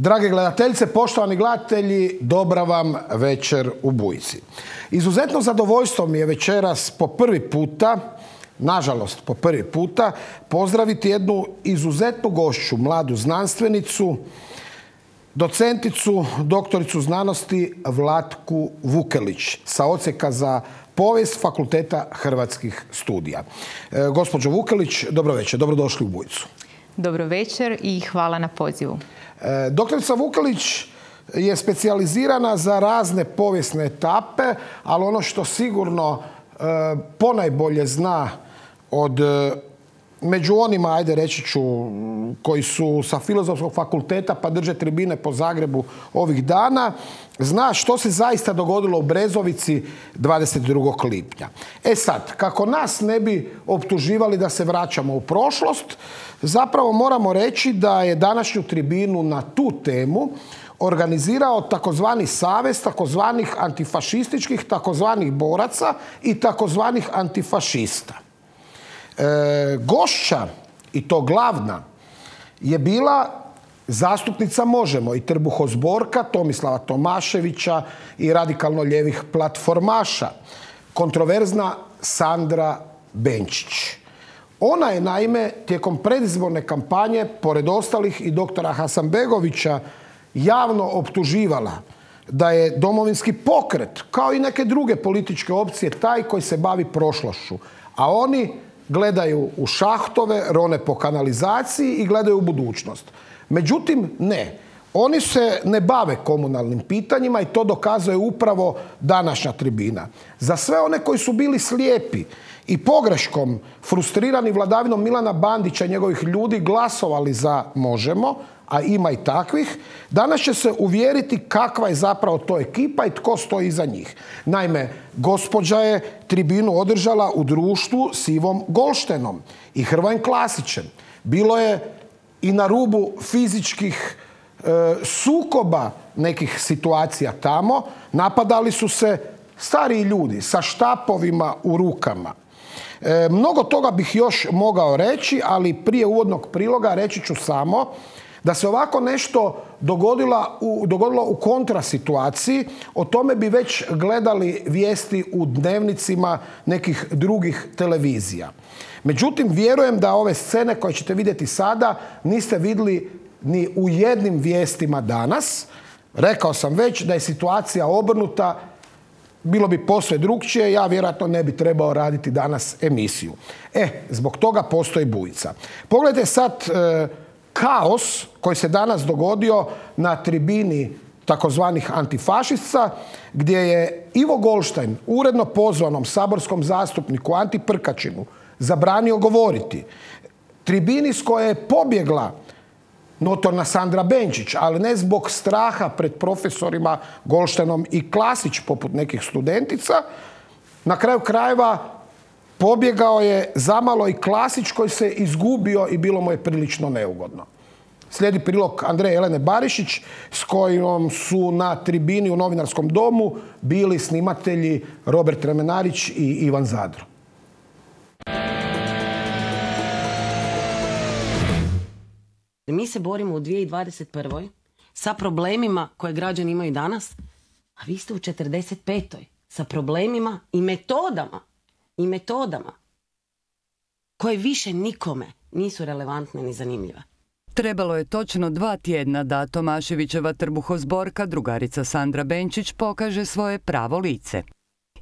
Drage gledateljice, poštovani gledatelji, dobra vam večer u Bujici. Izuzetno zadovoljstvo mi je večeras po prvi puta, nažalost po prvi puta, pozdraviti jednu izuzetnu gošću, mladu znanstvenicu, docenticu, doktoricu znanosti Vlatku Vukelić sa oceka za povijest Fakulteta hrvatskih studija. E, gospođo Vukelić, dobro večer, dobrodošli u Bujicu. Dobro večer i hvala na pozivu. E, doktorica Vukelić je specijalizirana za razne povijesne etape, ali ono što sigurno e, ponajbolje zna od među onima, ajde reći ću, koji su sa filozofskog fakulteta pa drže tribine po Zagrebu ovih dana, zna što se zaista dogodilo u Brezovici 22. lipnja. E sad, kako nas ne bi optuživali da se vraćamo u prošlost, zapravo moramo reći da je današnju tribinu na tu temu organizirao takozvani savez takozvanih antifašističkih, takozvanih boraca i takozvanih antifašista. E, gošća, i to glavna, je bila zastupnica Možemo i trbuhozborka Tomislava Tomaševića i radikalno ljevih platformaša, kontroverzna Sandra Benčić. Ona je naime tijekom predizborne kampanje, pored ostalih i doktora Hasanbegovića, javno optuživala da je domovinski pokret, kao i neke druge političke opcije, taj koji se bavi prošlošću. A oni gledaju u šahtove, rone po kanalizaciji i gledaju u budućnost. Međutim, ne. Oni se ne bave komunalnim pitanjima i to dokazuje upravo današnja tribina. Za sve one koji su bili slijepi i pogreškom frustrirani vladavinom Milana Bandića i njegovih ljudi glasovali za Možemo, a ima i takvih, danas će se uvjeriti kakva je zapravo to ekipa i tko stoji iza njih. Naime, gospođa je tribinu održala u društvu s Ivom Golštenom i Hrvojem Klasićem. Bilo je i na rubu fizičkih e, sukoba nekih situacija tamo. Napadali su se stariji ljudi sa štapovima u rukama. E, mnogo toga bih još mogao reći, ali prije uvodnog priloga reći ću samo da se ovako nešto dogodila u, dogodilo u kontrasituaciji, o tome bi već gledali vijesti u dnevnicima nekih drugih televizija. Međutim, vjerujem da ove scene koje ćete vidjeti sada niste vidjeli ni u jednim vijestima danas. Rekao sam već da je situacija obrnuta, bilo bi posve drugčije, ja vjerojatno ne bi trebao raditi danas emisiju. E, zbog toga postoji bujica. Pogledajte sad e, kaos koji se danas dogodio na tribini takozvanih antifašista, gdje je Ivo Golštajn uredno pozvanom saborskom zastupniku Anti Prkačinu zabranio govoriti. Tribini s koje je pobjegla notorna Sandra Benčić, ali ne zbog straha pred profesorima Golštenom i Klasić poput nekih studentica. Na kraju krajeva pobjegao je zamalo i Klasić koji se izgubio i bilo mu je prilično neugodno. Slijedi prilog Andreje Elene Barišić s kojom su na tribini u novinarskom domu bili snimatelji Robert Remenarić i Ivan Zadro. Mi se borimo u 2021. sa problemima koje građani imaju danas, a vi ste u 45. sa problemima i metodama i metodama koje više nikome nisu relevantne ni zanimljive. Trebalo je točno dva tjedna da Tomaševićeva trbuhozborka, drugarica Sandra Benčić, pokaže svoje pravo lice.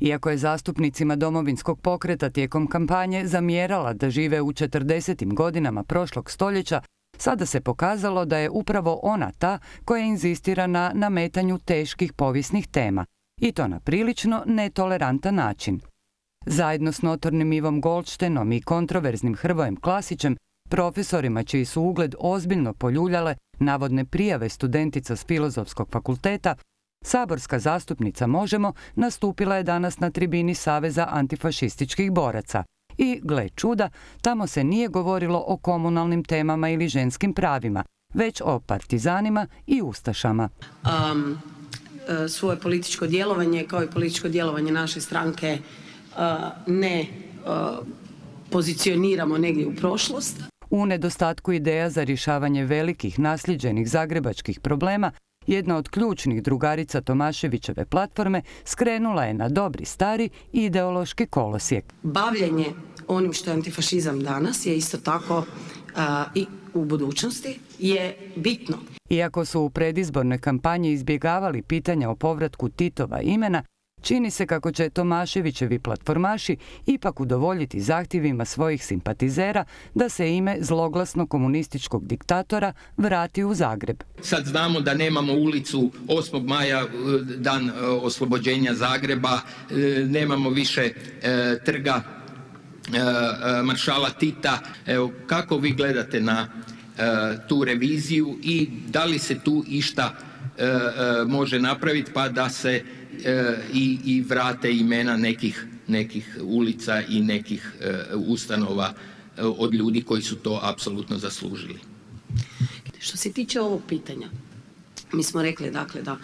Iako je zastupnicima domovinskog pokreta tijekom kampanje zamjerala da žive u 40. godinama prošlog stoljeća, sada se pokazalo da je upravo ona ta koja inzistira na nametanju teških povijesnih tema, i to na prilično netolerantan način. Zajedno s notornim Ivom Goldštenom i kontroverznim Hrvojem Klasićem, profesorima čiji su ugled ozbiljno poljuljale navodne prijave studentica s filozofskog fakulteta, saborska zastupnica Možemo nastupila je danas na tribini Saveza antifašističkih boraca. I, gle čuda, tamo se nije govorilo o komunalnim temama ili ženskim pravima, već o partizanima i ustašama. Um, svoje političko djelovanje kao i političko djelovanje naše stranke ne e, pozicioniramo negdje u prošlost. U nedostatku ideja za rješavanje velikih nasljeđenih zagrebačkih problema, jedna od ključnih drugarica Tomaševićeve platforme skrenula je na dobri stari ideološki kolosijek. Bavljenje onim što je antifašizam danas je isto tako i u budućnosti je bitno. Iako su u predizbornoj kampanji izbjegavali pitanja o povratku Titova imena, Čini se kako će Tomaševićevi platformaši ipak udovoljiti zahtjevima svojih simpatizera da se ime zloglasno komunističkog diktatora vrati u Zagreb. Sad znamo da nemamo ulicu 8. maja, e, dan e, oslobođenja Zagreba, e, nemamo više trga maršala Tita. Evo, kako vi gledate na tu reviziju i da li se tu išta može napraviti pa da se i, i vrate imena nekih, nekih ulica i nekih e, ustanova e, od ljudi koji su to apsolutno zaslužili. Što se tiče ovog pitanja, mi smo rekli dakle da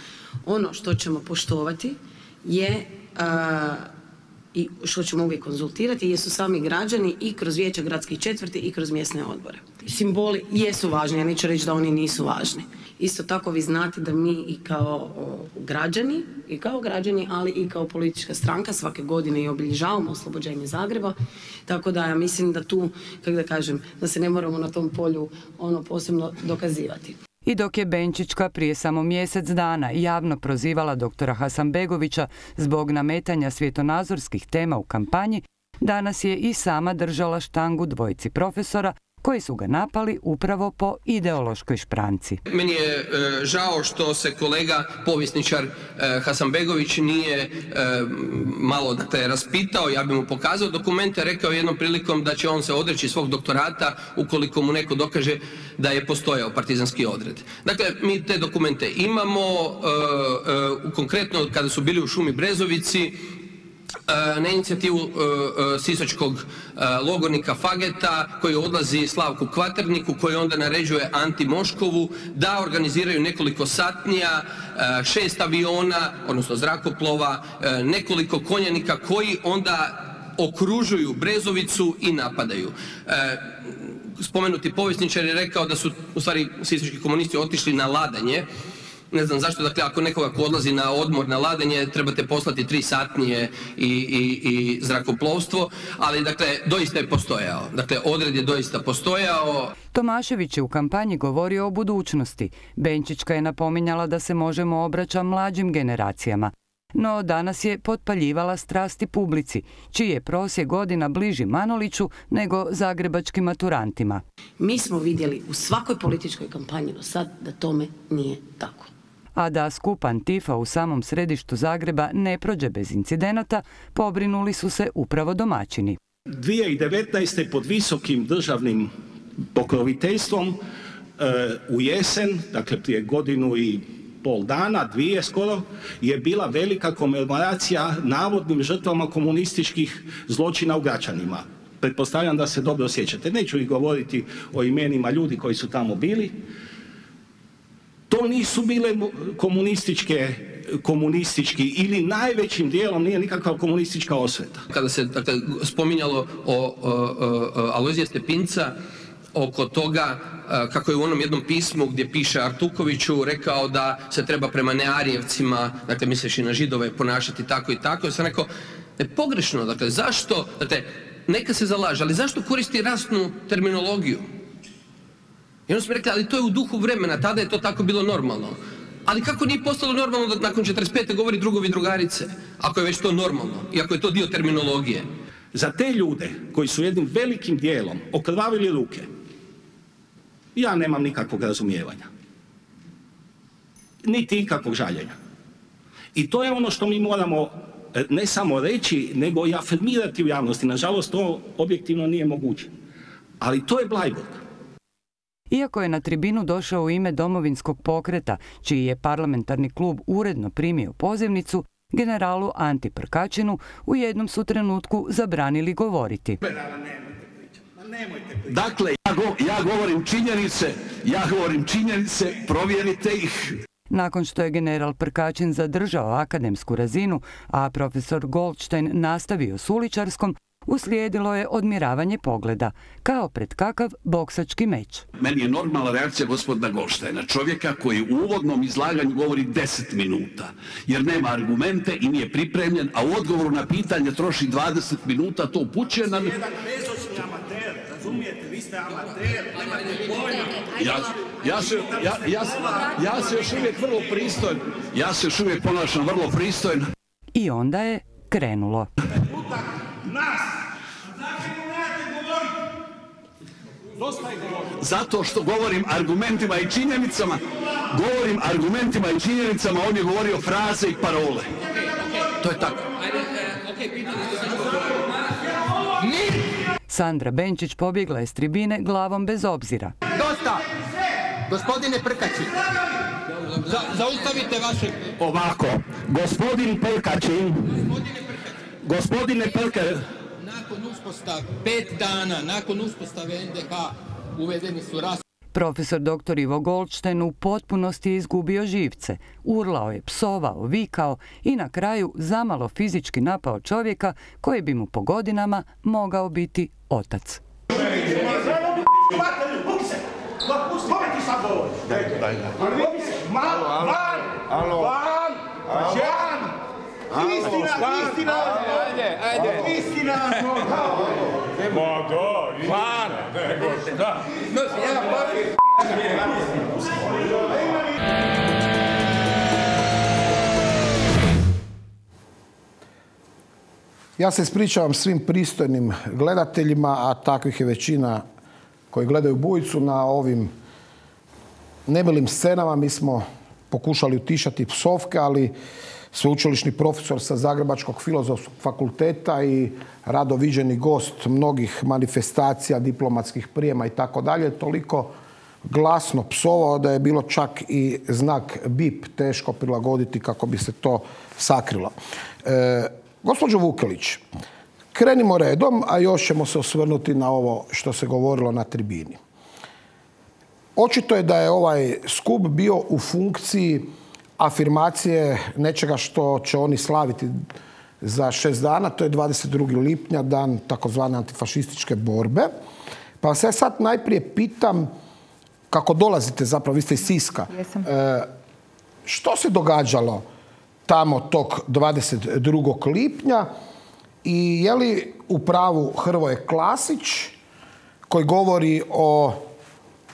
ono što ćemo poštovati je i što ćemo uvijek konzultirati jesu sami građani i kroz vijeća gradskih četvrti i kroz mjesne odbore. Simboli jesu važni, ja neću reći da oni nisu važni. Isto tako vi znate da mi i kao građani, i kao građani, ali i kao politička stranka svake godine i obilježavamo oslobođenje Zagreba, tako da ja mislim da tu, kako da kažem, da se ne moramo na tom polju ono posebno dokazivati. I dok je Benčićka prije samo mjesec dana javno prozivala doktora Hasanbegovića zbog nametanja svjetonazorskih tema u kampanji, danas je i sama držala štangu dvojici profesora koji su ga napali upravo po ideološkoj špranci. Meni je e, žao što se kolega povjesničar e, Hasanbegović nije e, malo dakle, raspitao, ja bi mu pokazao dokumente, rekao jednom prilikom da će on se odreći svog doktorata ukoliko mu neko dokaže da je postojao partizanski odred. Dakle, mi te dokumente imamo, konkretno kada su bili u šumi Brezovici, na inicijativu e, e, sisačkog logornika Fageta koji odlazi Slavku Kvaterniku koji onda naređuje Anti Moškovu da organiziraju nekoliko satnija, šest aviona, odnosno zrakoplova, nekoliko konjanika koji onda okružuju Brezovicu i napadaju. Spomenuti povjesničar je rekao da su u stvari sisački komunisti otišli na ladanje ne znam zašto, dakle, ako nekoga ko odlazi na odmor, na ladenje, trebate poslati tri satnije i, i, i zrakoplovstvo, ali, dakle, doista je postojao. Dakle, odred je doista postojao. Tomašević je u kampanji govorio o budućnosti. Benčićka je napominjala da se možemo obraća mlađim generacijama. No danas je potpaljivala strasti publici, čiji je prosje godina bliži Manoliću nego zagrebačkim maturantima. Mi smo vidjeli u svakoj političkoj kampanji do sad da tome nije tako a da skup Antifa u samom središtu Zagreba ne prođe bez incidenata, pobrinuli su se upravo domaćini. 2019. pod visokim državnim pokroviteljstvom e, u jesen, dakle prije godinu i pol dana, dvije skoro, je bila velika komemoracija navodnim žrtvama komunističkih zločina u Gračanima. Pretpostavljam da se dobro sjećate. Neću i govoriti o imenima ljudi koji su tamo bili, to nisu bile komunističke komunistički ili najvećim dijelom nije nikakva komunistička osveta. Kada se dakle, spominjalo o, Alojzije Stepinca, oko toga kako je u onom jednom pismu gdje piše Artukoviću rekao da se treba prema nearijevcima, dakle misleći na židove, ponašati tako i tako. Ja sam rekao, ne pogrešno, dakle zašto, dakle neka se zalaže, ali zašto koristi rasnu terminologiju? I onda smo rekli, ali to je u duhu vremena, tada je to tako bilo normalno. Ali kako nije postalo normalno da nakon 45. govori drugovi drugarice, ako je već to normalno i ako je to dio terminologije? Za te ljude koji su jednim velikim dijelom okrvavili ruke, ja nemam nikakvog razumijevanja. Niti ikakvog žaljenja. I to je ono što mi moramo e, ne samo reći, nego i afirmirati u javnosti. Nažalost, to objektivno nije moguće. Ali to je Blajburg. Iako je na tribinu došao u ime domovinskog pokreta, čiji je parlamentarni klub uredno primio pozivnicu, generalu Anti Prkačinu u jednom su trenutku zabranili govoriti. Dakle, ja, govorim činjenice, ja govorim činjenice, provjerite ih. Nakon što je general Prkačin zadržao akademsku razinu, a profesor Goldstein nastavio s uličarskom, Uslijedilo je odmiravanje pogleda, kao pred kakav boksački meč. Meni je normalna reakcija gospodina Golštajna, čovjeka koji u uvodnom izlaganju govori 10 minuta, jer nema argumente i nije pripremljen, a u odgovoru na pitanje troši 20 minuta, to upućuje na... Jedan bezočni amater, razumijete, vi ste amater, nemate pojma. Ja, ja, se, ja, ja, ja se još uvijek vrlo pristojno, ja se još uvijek ponašam vrlo pristojno. I onda je krenulo. Nas! Zašto nemate govoriti? Dosta je govoriti. Zato što govorim argumentima i činjenicama, govorim argumentima i činjenicama, on je govorio fraze i parole. To je tako. Sandra Benčić pobjegla je s tribine glavom bez obzira. Dosta! Gospodine Prkači, za, zaustavite vaše... Ovako, gospodin Pelkačin, gospodine Pelker, Nakon uspostave, pet dana nakon uspostave NDH uvedeni su ras... Profesor dr. Ivo Goldštajn u potpunosti je izgubio živce. Urlao je, psovao, vikao i na kraju zamalo fizički napao čovjeka koji bi mu po godinama mogao biti otac. Ja se ispričavam svim pristojnim gledateljima, a takvih je većina koji gledaju bujicu na ovim nemilim scenama. Mi smo pokušali utišati psovke, ali sveučilišni profesor sa Zagrebačkog filozofskog fakulteta i rado viđeni gost mnogih manifestacija, diplomatskih prijema i tako dalje, toliko glasno psovao da je bilo čak i znak BIP teško prilagoditi kako bi se to sakrilo. E, gospođo Vukelić, krenimo redom, a još ćemo se osvrnuti na ovo što se govorilo na tribini. Očito je da je ovaj skup bio u funkciji afirmacije nečega što će oni slaviti za šest dana, to je 22. lipnja, dan takozvane antifašističke borbe. Pa vas ja sad najprije pitam, kako dolazite zapravo, vi ste iz Siska, Jesam. e, što se događalo tamo tog 22. lipnja i je li u pravu Hrvoje Klasić koji govori o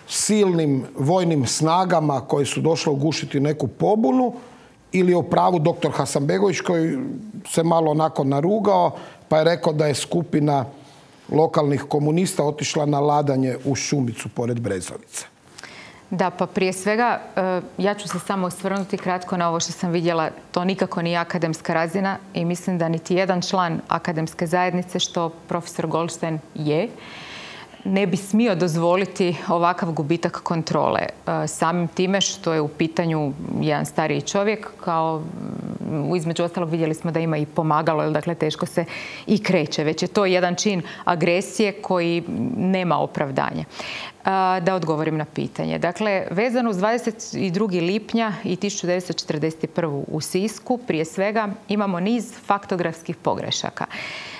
silnim vojnim snagama koje su došle ugušiti neku pobunu ili o pravu dr. Hasanbegović koji se malo onako narugao pa je rekao da je skupina lokalnih komunista otišla na ladanje u Šumicu pored Brezovice. Da, pa prije svega e, ja ću se samo osvrnuti kratko na ovo što sam vidjela. To nikako nije akademska razina i mislim da niti jedan član akademske zajednice, što profesor Goldstein je, ne bi smio dozvoliti ovakav gubitak kontrole. E, Samim time što je u pitanju jedan stariji čovjek, kao mm, između ostalog vidjeli smo da ima i pomagalo, dakle teško se i kreće. Već je to jedan čin agresije koji nema opravdanja. E, Da odgovorim na pitanje. Dakle, vezano uz 22. lipnja i 1941. u Sisku, prije svega imamo niz faktografskih pogrešaka.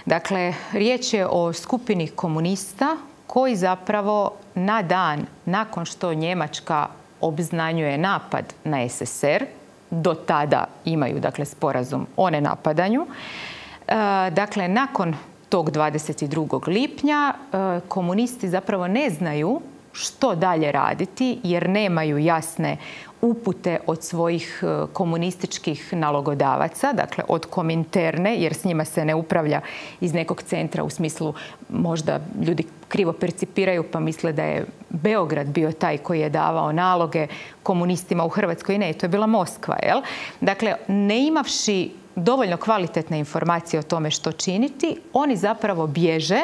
Dakle, riječ je o skupini komunista koji zapravo na dan nakon što Njemačka obznanjuje napad na SSR, do tada imaju dakle sporazum o nenapadanju. E, Dakle, nakon tog 22. lipnja e, komunisti zapravo ne znaju što dalje raditi jer nemaju jasne upute od svojih e, komunističkih nalogodavaca, dakle od Kominterne, jer s njima se ne upravlja iz nekog centra u smislu možda ljudi krivo percipiraju pa misle da je Beograd bio taj koji je davao naloge komunistima u Hrvatskoj. Ne, to je bila Moskva. Jel? Dakle, ne imavši dovoljno kvalitetne informacije o tome što činiti, oni zapravo bježe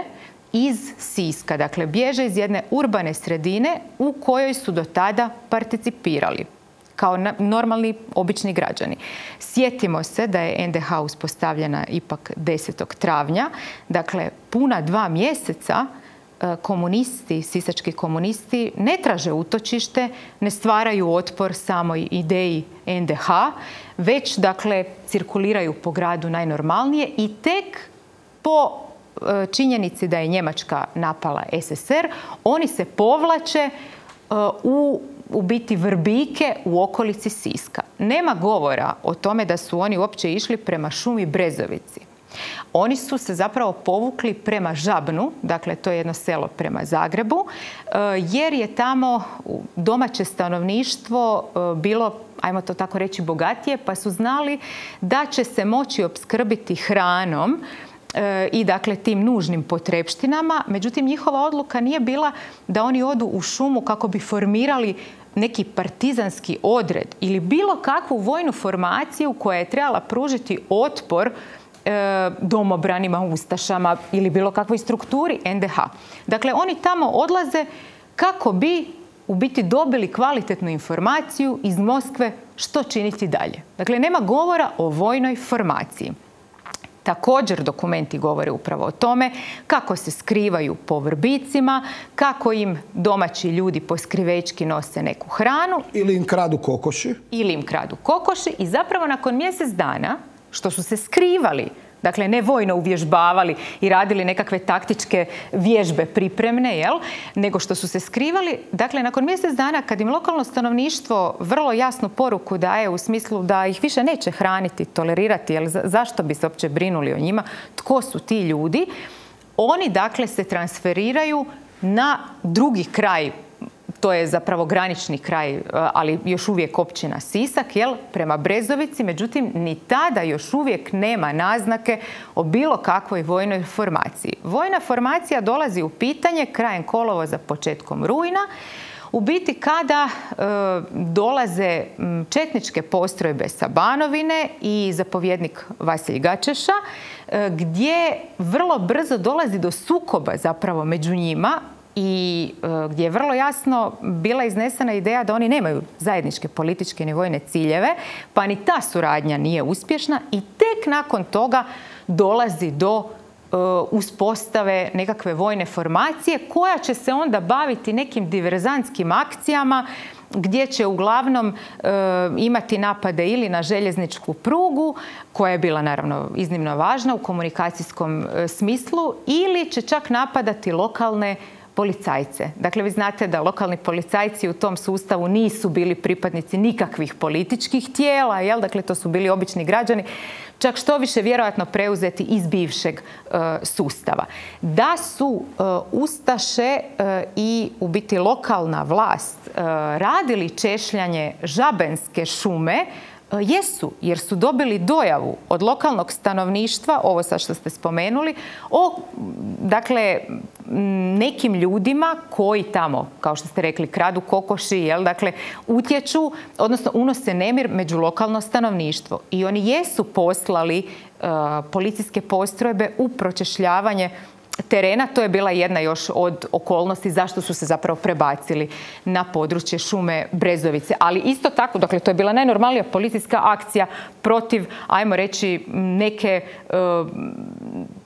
iz Siska. Dakle, bježe iz jedne urbane sredine u kojoj su do tada participirali kao normalni, obični građani. Sjetimo se da je NDH uspostavljena ipak 10. travnja, dakle puna dva mjeseca e, komunisti, sisački komunisti ne traže utočište, ne stvaraju otpor samoj ideji NDH, već dakle cirkuliraju po gradu najnormalnije i tek po e, činjenici da je Njemačka napala SSR, oni se povlače e, u u biti vrbike u okolici Siska. Nema govora o tome da su oni uopće išli prema šumi Brezovici. Oni su se zapravo povukli prema Žabnu, dakle to je jedno selo prema Zagrebu, e, jer je tamo domaće stanovništvo e, bilo ajmo to tako reći, bogatije, pa su znali da će se moći opskrbiti hranom i dakle tim nužnim potrepštinama. Međutim, njihova odluka nije bila da oni odu u šumu kako bi formirali neki partizanski odred ili bilo kakvu vojnu formaciju koja je trebala pružiti otpor e, domobranima, ustašama ili bilo kakvoj strukturi NDH. Dakle, oni tamo odlaze kako bi u biti dobili kvalitetnu informaciju iz Moskve što činiti dalje. Dakle, nema govora o vojnoj formaciji. Također dokumenti govore upravo o tome kako se skrivaju po vrbicima, kako im domaći ljudi po skrivečki nose neku hranu. Ili im kradu kokoši. Ili im kradu kokoši i zapravo nakon mjesec dana što su se skrivali Dakle, ne vojno uvježbavali i radili nekakve taktičke vježbe pripremne, jel? nego što su se skrivali. Dakle, nakon mjesec dana kad im lokalno stanovništvo vrlo jasnu poruku daje u smislu da ih više neće hraniti, tolerirati, jel? zašto bi se uopće brinuli o njima, tko su ti ljudi, oni dakle se transferiraju na drugi kraj to je zapravo granični kraj, e, ali još uvijek općina Sisak, jel, prema Brezovici, međutim ni tada još uvijek nema naznake o bilo kakvoj vojnoj formaciji. Vojna formacija dolazi u pitanje krajem kolova za početkom rujna, u biti kada e, dolaze četničke postrojbe sa Banovine i zapovjednik Vasilj Gačeša, e, gdje vrlo brzo dolazi do sukoba zapravo među njima i e, gdje je vrlo jasno bila iznesena ideja da oni nemaju zajedničke političke ni vojne ciljeve, pa ni ta suradnja nije uspješna i tek nakon toga dolazi do e, uspostave nekakve vojne formacije koja će se onda baviti nekim diverzantskim akcijama gdje će uglavnom e, imati napade ili na željezničku prugu, koja je bila naravno iznimno važna u komunikacijskom smislu, ili će čak napadati lokalne policajce. Dakle, vi znate da lokalni policajci u tom sustavu nisu bili pripadnici nikakvih političkih tijela, jel? Dakle, to su bili obični građani, čak što više vjerojatno preuzeti iz bivšeg e, sustava. Da su e, Ustaše e, i u biti lokalna vlast radili češljanje žabenske šume, E, jesu, jer su dobili dojavu od lokalnog stanovništva, ovo sad što ste spomenuli, o dakle, nekim ljudima koji tamo, kao što ste rekli, kradu kokoši, jel, dakle, utječu, odnosno unose nemir među lokalno stanovništvo. I oni jesu poslali e, policijske postrojbe u pročešljavanje terena. To je bila jedna još od okolnosti zašto su se zapravo prebacili na područje šume Brezovice. Ali isto tako, dakle, to je bila najnormalnija policijska akcija protiv, ajmo reći, neke e,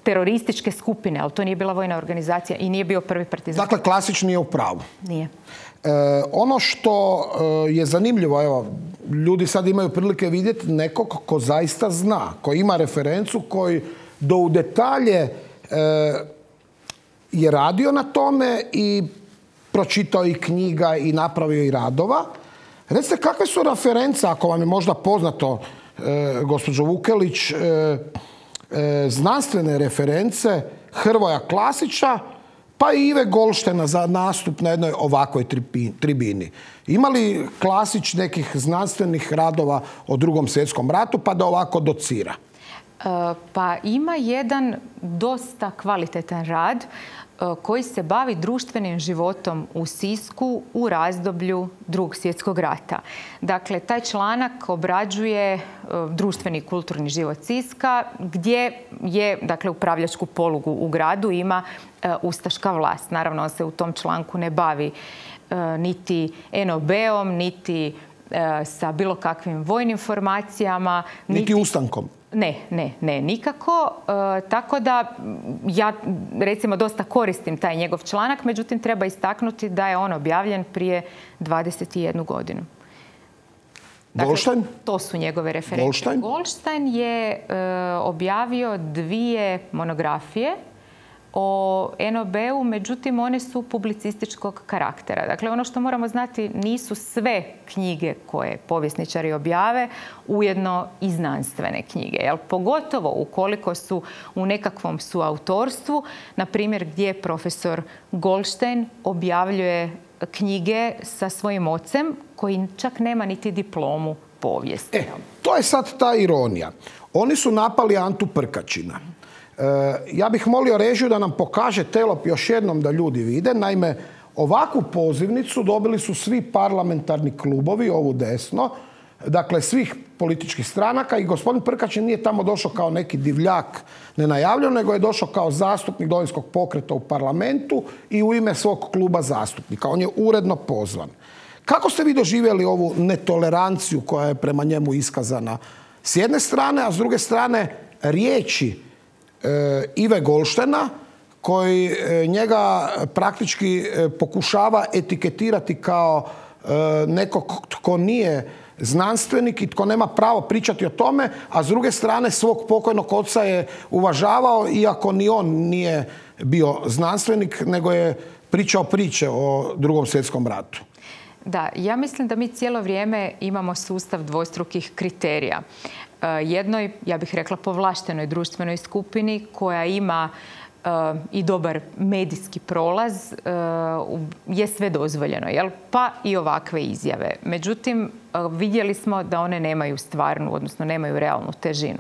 terorističke skupine, ali to nije bila vojna organizacija i nije bio prvi partizan. Dakle, klasični je u pravu. Nije. E, ono što e, je zanimljivo, evo, ljudi sad imaju prilike vidjeti nekog ko zaista zna, koji ima referencu, koji do u detalje je radio na tome i pročitao i knjiga i napravio i radova. Recite, kakve su reference, ako vam je možda poznato, e, gospođo Vukelić, e, e, znanstvene reference Hrvoja Klasića, pa i Ive Golštena za nastup na jednoj ovakvoj tribini. Ima li Klasić nekih znanstvenih radova o drugom svjetskom ratu pa da ovako docira? Pa ima jedan dosta kvalitetan rad E, koji se bavi društvenim životom u Sisku u razdoblju drugog svjetskog rata. Dakle, taj članak obrađuje e, društveni i kulturni život Siska gdje je, dakle, upravljačku polugu u gradu ima e, ustaška vlast. Naravno, on se u tom članku ne bavi niti NOB-om, niti sa bilo kakvim vojnim formacijama. Niti ustankom. Ne, ne, ne, nikako. E, tako da ja recimo dosta koristim taj njegov članak, međutim treba istaknuti da je on objavljen prije 21 godinu. Dakle, To su njegove referencije. Goldstein je e, objavio dvije monografije o NOB-u, međutim one su publicističkog karaktera. Dakle, ono što moramo znati nisu sve knjige koje povjesničari objave, ujedno i znanstvene knjige. Jel? Pogotovo ukoliko su u nekakvom suautorstvu, na primjer gdje profesor Goldstein objavljuje knjige sa svojim ocem koji čak nema niti diplomu povijesti. E, to je sad ta ironija. Oni su napali Antu Prkačina. Ja bih molio režiju da nam pokaže telop još jednom da ljudi vide. Naime, ovakvu pozivnicu dobili su svi parlamentarni klubovi, ovu desno, dakle svih političkih stranaka i gospodin Prkačin nije tamo došao kao neki divljak nenajavljeno, nego je došao kao zastupnik Domovinskog pokreta u parlamentu i u ime svog kluba zastupnika. On je uredno pozvan. Kako ste vi doživjeli ovu netoleranciju koja je prema njemu iskazana s jedne strane, a s druge strane riječi Ive Golštena koji e, njega praktički e, pokušava etiketirati kao nekog tko nije znanstvenik i tko nema pravo pričati o tome, a s druge strane svog pokojnog oca je uvažavao, iako ni on nije bio znanstvenik, nego je pričao priče o drugom svjetskom ratu. Da, ja mislim da mi cijelo vrijeme imamo sustav dvostrukih kriterija. E, jednoj, ja bih rekla, povlaštenoj društvenoj skupini koja ima e, i dobar medijski prolaz e, je sve dozvoljeno, jel? pa i ovakve izjave. Međutim, vidjeli smo da one nemaju stvarnu, odnosno nemaju realnu težinu.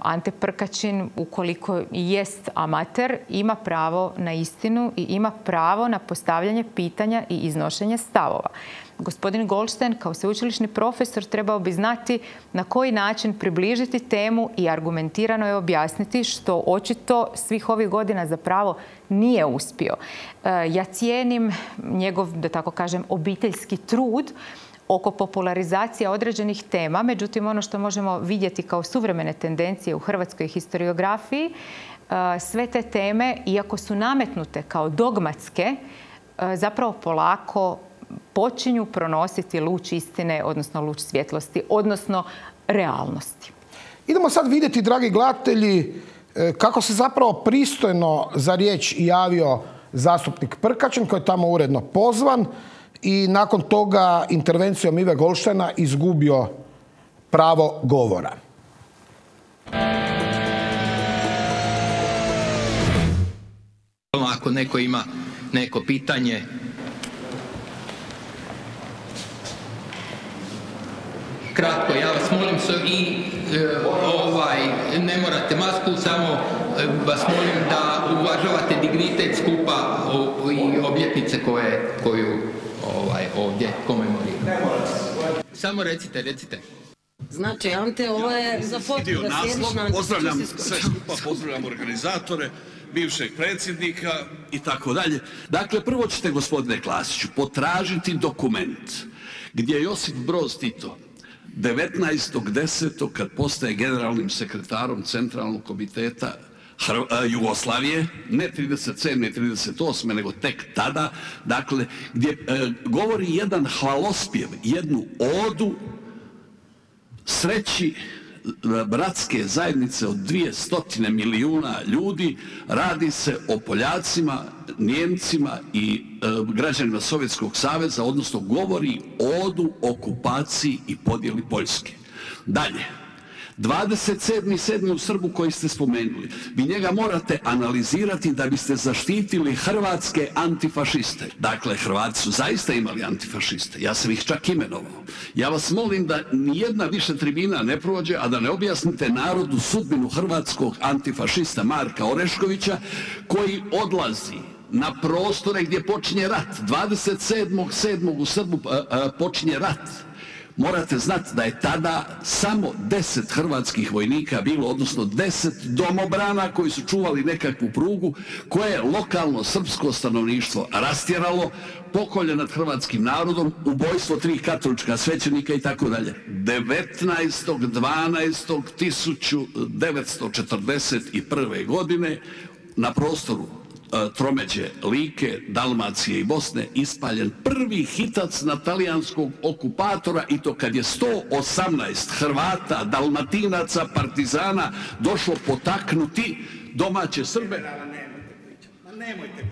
Ante Prkačin, ukoliko jest amater, ima pravo na istinu i ima pravo na postavljanje pitanja i iznošenje stavova. Gospodin Goldstein kao sveučilišni profesor trebao bi znati na koji način približiti temu i argumentirano je objasniti što očito svih ovih godina zapravo nije uspio. Ja cijenim njegov, da tako kažem, obiteljski trud oko popularizacije određenih tema. Međutim, ono što možemo vidjeti kao suvremene tendencije u hrvatskoj historiografiji, e, sve te teme, iako su nametnute kao dogmatske, e, zapravo polako počinju pronositi luč istine, odnosno luč svjetlosti, odnosno realnosti. Idemo sad vidjeti, dragi gledatelji, e, kako se zapravo pristojno za riječ javio zastupnik Prkačin, koji je tamo uredno pozvan i nakon toga intervencijom Ive Golštena izgubio pravo govora. Ako neko ima neko pitanje, kratko, ja i e, ovaj, ne morate masku, samo e, vas molim da uvažavate dignitet skupa i objetnice koje, koju ovaj, ovdje komemorira. Samo recite, recite. Znači, Ante, ovo je za fotu da Pozdravljam sve skupa, pozdravljam organizatore, bivšeg predsjednika i tako dalje. Dakle, prvo ćete, gospodine Klasiću, potražiti dokument gdje je Josip Broz Tito 19.10. kad postaje generalnim sekretarom Centralnog komiteta E, Jugoslavije, ne 37. i 38. nego tek tada, dakle, gdje e, govori jedan hvalospjev, jednu odu sreći bratske zajednice od dvije stotine milijuna ljudi, radi se o Poljacima, Njemcima i građanima Sovjetskog saveza, odnosno govori odu okupaciji i podjeli Poljske. Dalje, 27.7. u Srbu koji ste spomenuli, vi njega morate analizirati da biste zaštitili hrvatske antifašiste. Dakle, Hrvati su zaista imali antifašiste. Ja sam ih čak imenovao. Ja vas molim da nijedna više tribina ne prođe, a da ne objasnite narodu sudbinu hrvatskog antifašista Marka Oreškovića koji odlazi na prostore gdje počinje rat. 27.7. u Srbu počinje rat Morate znati da je tada samo deset hrvatskih vojnika bilo, odnosno deset domobrana koji su čuvali nekakvu prugu koje je lokalno srpsko stanovništvo rastjeralo, pokolje nad hrvatskim narodom, ubojstvo tri katolička svećenika i tako dalje. 19.12.1941. godine na prostoru tromeđe Like, Dalmacije i Bosne ispaljen prvi hitac na talijanskog okupatora i to kad je 118 Hrvata, Dalmatinaca, Partizana došlo potaknuti domaće Srbe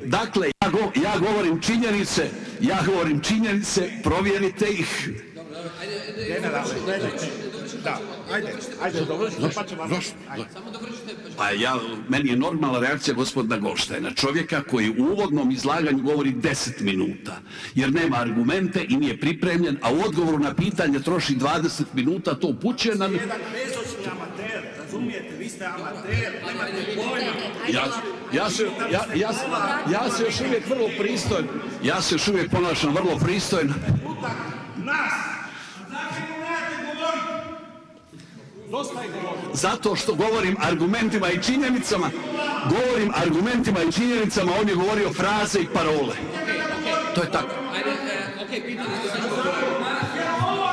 Dakle, ja, ja govorim činjenice, ja govorim činjenice, provjerite ih. Da, ajde, ajde, pa Pa ja, meni je normalna reakcija gospodina Goštajna, čovjeka koji u uvodnom izlaganju govori 10 minuta, jer nema argumente i nije pripremljen, a u odgovoru na pitanje troši 20 minuta, to upućuje na... Jedan bezočni amater, razumijete, vi ste amater, nemate pojma. Ja, ja, se, ja, ja, ja se još uvijek vrlo pristojno, ja se još uvijek ponašam vrlo pristojno. Nas! Znači, nemate govoriti! Dosta je govoriti. Zato što govorim argumentima i činjenicama, govorim argumentima i činjenicama, on je govorio fraze i parole. To je tako.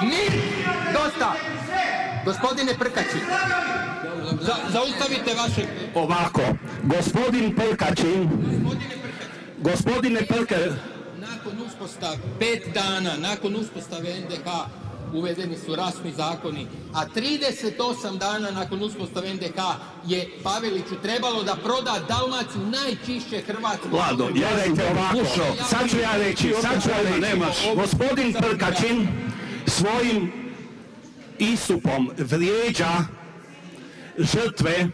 Mir! Dosta! Gospodine Prkači, za, zaustavite vaše... Ovako, gospodin Prkačin, gospodine Prkačin, Nakon uspostave, pet dana nakon uspostave NDH uvedeni su rasni zakoni, a 38 dana nakon uspostave NDH je Paveliću trebalo da proda Dalmaciju najčišće Hrvatsko. Vlado, ja Gledajte ovako, sad ću ja reći, sad ću ja reći, Nemaš. gospodin Prkačin svojim istupom vrijeđa žrtve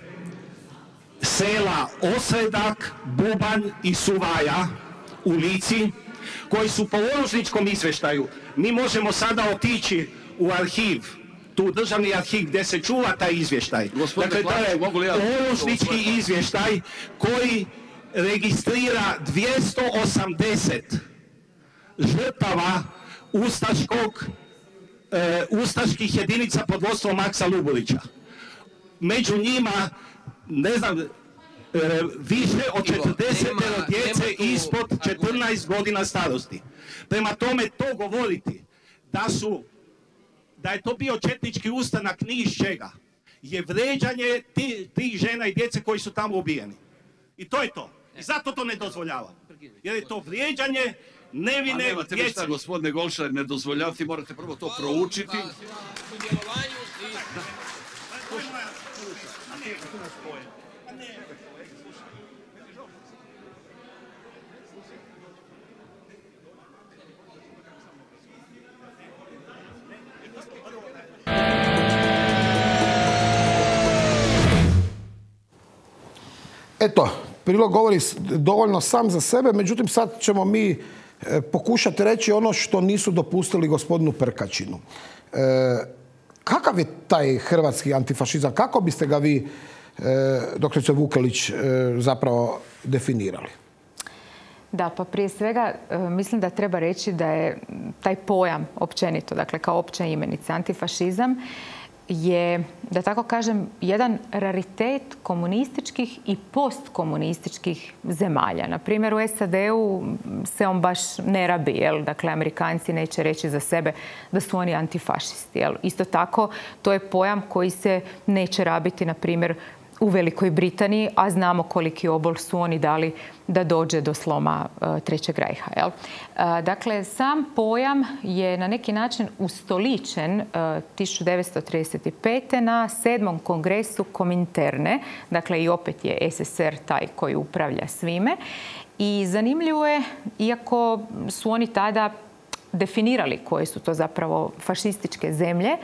sela Osredak, Bubanj i Suvaja u Lici, koji su po Oložničkom izvještaju, mi možemo sada otići u arhiv, tu državni arhiv gdje se čuva taj izvještaj. Gospodine dakle, to je mogu li ja- izvještaj koji registrira 280 žrtava ustaškog, e, ustaških jedinica pod vodstvom Maksa Luburića. Među njima, ne znam, više od Ivo, 40 nema- djece ispod argumenta. 14 godina starosti. Prema tome to govoriti da su da je to bio četnički ustanak ni iz čega je vređanje ti- tih žena i djece koji su tamo ubijeni. I to je to. I zato to ne dozvoljavam. Jer je to vrijeđanje A nevine nemate mi djece. šta, gospodine Golšar, ne dozvoljavati, morate prvo to proučiti. Hvala sudjelovanju i... Eto, prilog govori dovoljno sam za sebe, međutim sad ćemo mi e, pokušati reći ono što nisu dopustili gospodinu Prkačinu. E, kakav je taj hrvatski antifašizam? Kako biste ga vi, e, doktorice Vukelić, e, zapravo definirali? Da, pa prije svega e, mislim da treba reći da je taj pojam općenito, dakle kao opća imenica, antifašizam je, da tako kažem, jedan raritet komunističkih i postkomunističkih zemalja. Na primjer, u SAD-u se on baš ne rabi, jel? Dakle, Amerikanci neće reći za sebe da su oni antifašisti, jel? Isto tako, to je pojam koji se neće rabiti, na primjer, u Velikoj Britaniji, a znamo koliki obol su oni dali da dođe do sloma e, Trećeg rajha. E, Dakle, sam pojam je na neki način ustoličen e, 1935. na sedmom kongresu Kominterne. Dakle, i opet je SSR taj koji upravlja svime. I zanimljivo je, iako su oni tada definirali koje su to zapravo fašističke zemlje, e,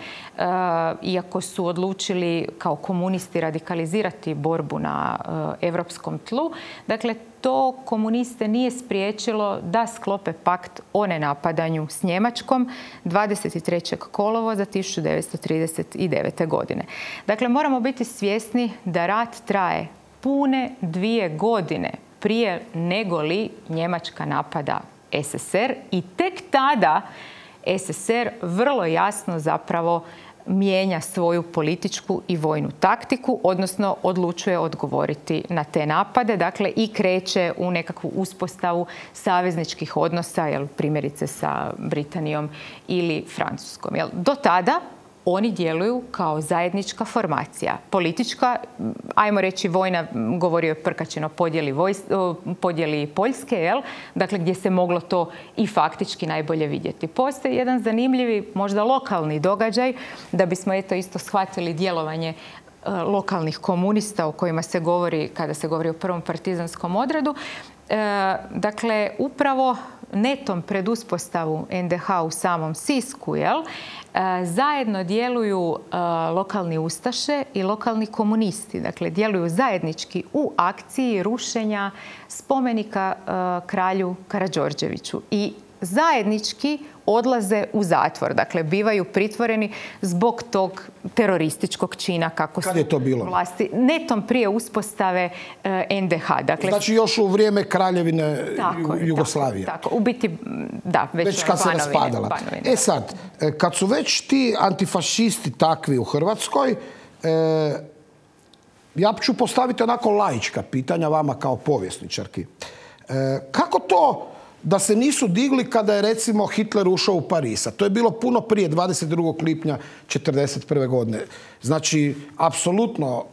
iako su odlučili kao komunisti radikalizirati borbu na europskom tlu. Dakle, to komuniste nije spriječilo da sklope pakt o nenapadanju s Njemačkom 23. kolovoza 1939. godine. Dakle, moramo biti svjesni da rat traje pune dvije godine prije nego li Njemačka napada SSR i tek tada SSR vrlo jasno zapravo mijenja svoju političku i vojnu taktiku, odnosno odlučuje odgovoriti na te napade, dakle i kreće u nekakvu uspostavu savezničkih odnosa, jel, primjerice sa Britanijom ili Francuskom. Jel. Do tada oni djeluju kao zajednička formacija. Politička, ajmo reći vojna, govorio je Prkačin o podjeli, vojs- podjeli Poljske, jel? dakle gdje se moglo to i faktički najbolje vidjeti. Postoji jedan zanimljivi, možda lokalni događaj, da bismo eto isto shvatili djelovanje e, lokalnih komunista o kojima se govori kada se govori o prvom partizanskom odredu. Dakle, upravo netom pred uspostavu NDH u samom Sisku, jel, zajedno djeluju lokalni ustaše i lokalni komunisti. Dakle, djeluju zajednički u akciji rušenja spomenika kralju Karađorđeviću. I zajednički odlaze u zatvor. Dakle, bivaju pritvoreni zbog tog terorističkog čina kako Kad je to bilo? Vlasti. Netom prije uspostave eh, NDH. Dakle, znači još u vrijeme kraljevine Jugoslavije. Tako, U biti, da, već, već kad se raspadala. E sad, eh, kad su već ti antifašisti takvi u Hrvatskoj, eh, ja ću postaviti onako laička pitanja vama kao povjesničarki. kako to da se nisu digli kada je recimo Hitler ušao u Parisa. To je bilo puno prije 22. lipnja 1941. godine. Znači, apsolutno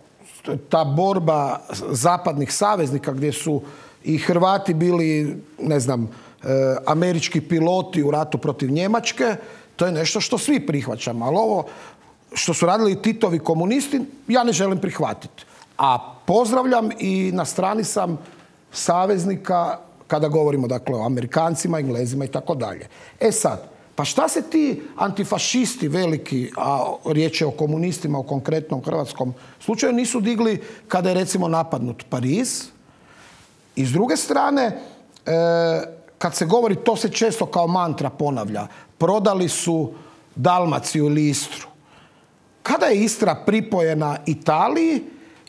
ta borba zapadnih saveznika gdje su i Hrvati bili, ne znam, e, američki piloti u ratu protiv Njemačke, to je nešto što svi prihvaćamo. Ali ovo što su radili Titovi komunisti, ja ne želim prihvatiti. A pozdravljam i na strani sam saveznika kada govorimo dakle o Amerikancima, Englezima i tako dalje. E sad, pa šta se ti antifašisti veliki, a riječ je o komunistima u konkretnom hrvatskom slučaju, nisu digli kada je recimo napadnut Pariz? I s druge strane, e, kad se govori, to se često kao mantra ponavlja, prodali su Dalmaciju ili Istru. Kada je Istra pripojena Italiji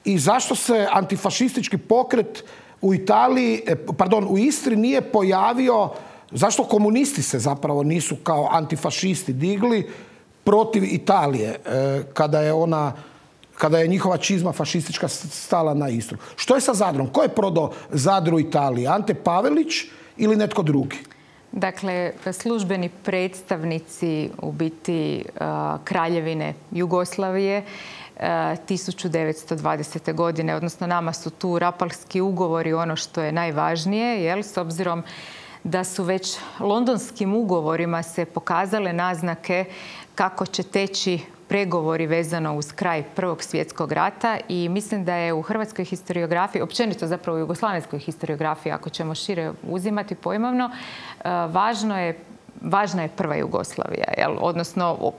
i zašto se antifašistički pokret u Italiji, e, pardon, u Istri nije pojavio, zašto komunisti se zapravo nisu kao antifašisti digli protiv Italije e, kada je ona kada je njihova čizma fašistička stala na Istru. Što je sa Zadrom? Ko je prodao Zadru Italiji? Ante Pavelić ili netko drugi? Dakle, službeni predstavnici u biti kraljevine Jugoslavije 1920. godine, odnosno nama su tu rapalski ugovori ono što je najvažnije, jel, s obzirom da su već londonskim ugovorima se pokazale naznake kako će teći pregovori vezano uz kraj Prvog svjetskog rata i mislim da je u hrvatskoj historiografiji, općenito zapravo u jugoslavenskoj historiografiji, ako ćemo šire uzimati pojmovno, važno je važna je prva Jugoslavija, jel? odnosno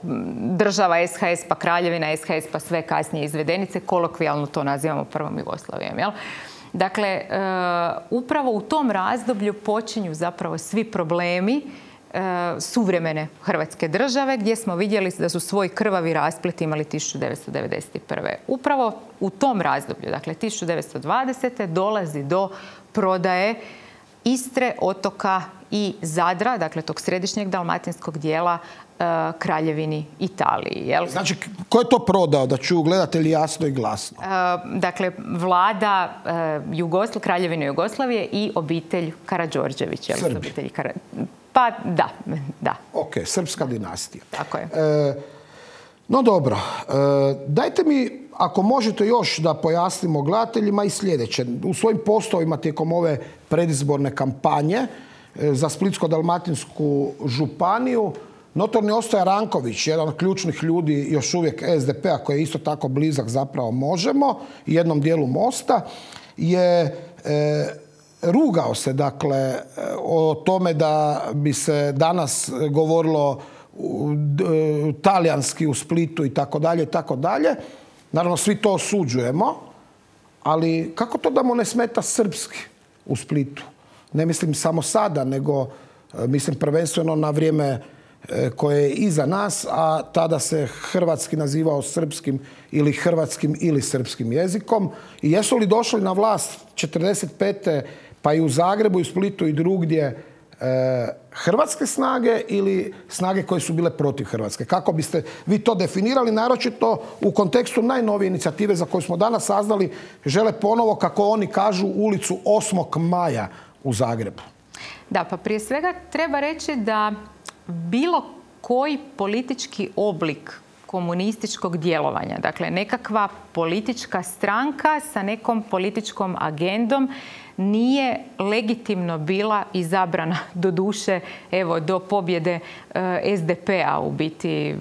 država SHS pa kraljevina SHS pa sve kasnije izvedenice, kolokvijalno to nazivamo prvom Jugoslavijom. Jel? Dakle, e, upravo u tom razdoblju počinju zapravo svi problemi e, suvremene Hrvatske države gdje smo vidjeli da su svoj krvavi rasplet imali 1991. Upravo u tom razdoblju, dakle 1920. dolazi do prodaje Istre, otoka i Zadra, dakle tog središnjeg dalmatinskog dijela e, kraljevini Italiji. Jel? Znači, ko je to prodao, da ću gledatelji jasno i glasno? E, dakle, vlada e, kraljevine Jugoslavije i obitelj Karadžorđević. Srbi? Pa da, da. Ok, srpska dinastija. Tako je. no dobro, dajte mi ako možete još da pojasnimo gledateljima i sljedeće. U svojim postovima tijekom ove predizborne kampanje e, za Splitsko-Dalmatinsku županiju notorni ostaje Ranković, jedan od ključnih ljudi još uvijek SDP-a koji je isto tako blizak zapravo Možemo i jednom dijelu Mosta je e, rugao se dakle e, o tome da bi se danas govorilo talijanski u Splitu i tako dalje i tako dalje. Naravno, svi to osuđujemo, ali kako to da mu ne smeta srpski u Splitu? Ne mislim samo sada, nego e, mislim prvenstveno na vrijeme e, koje je iza nas, a tada se hrvatski nazivao srpskim ili hrvatskim ili srpskim jezikom. I jesu li došli na vlast 45. pa i u Zagrebu i u Splitu i drugdje hrvatske snage ili snage koje su bile protiv Hrvatske. Kako biste vi to definirali, naročito u kontekstu najnovije inicijative za koju smo danas saznali, žele ponovo, kako oni kažu, ulicu 8. maja u Zagrebu. Da, pa prije svega treba reći da bilo koji politički oblik komunističkog djelovanja. Dakle, nekakva politička stranka sa nekom političkom agendom nije legitimno bila izabrana do duše evo do pobjede e, SDP-a u biti e,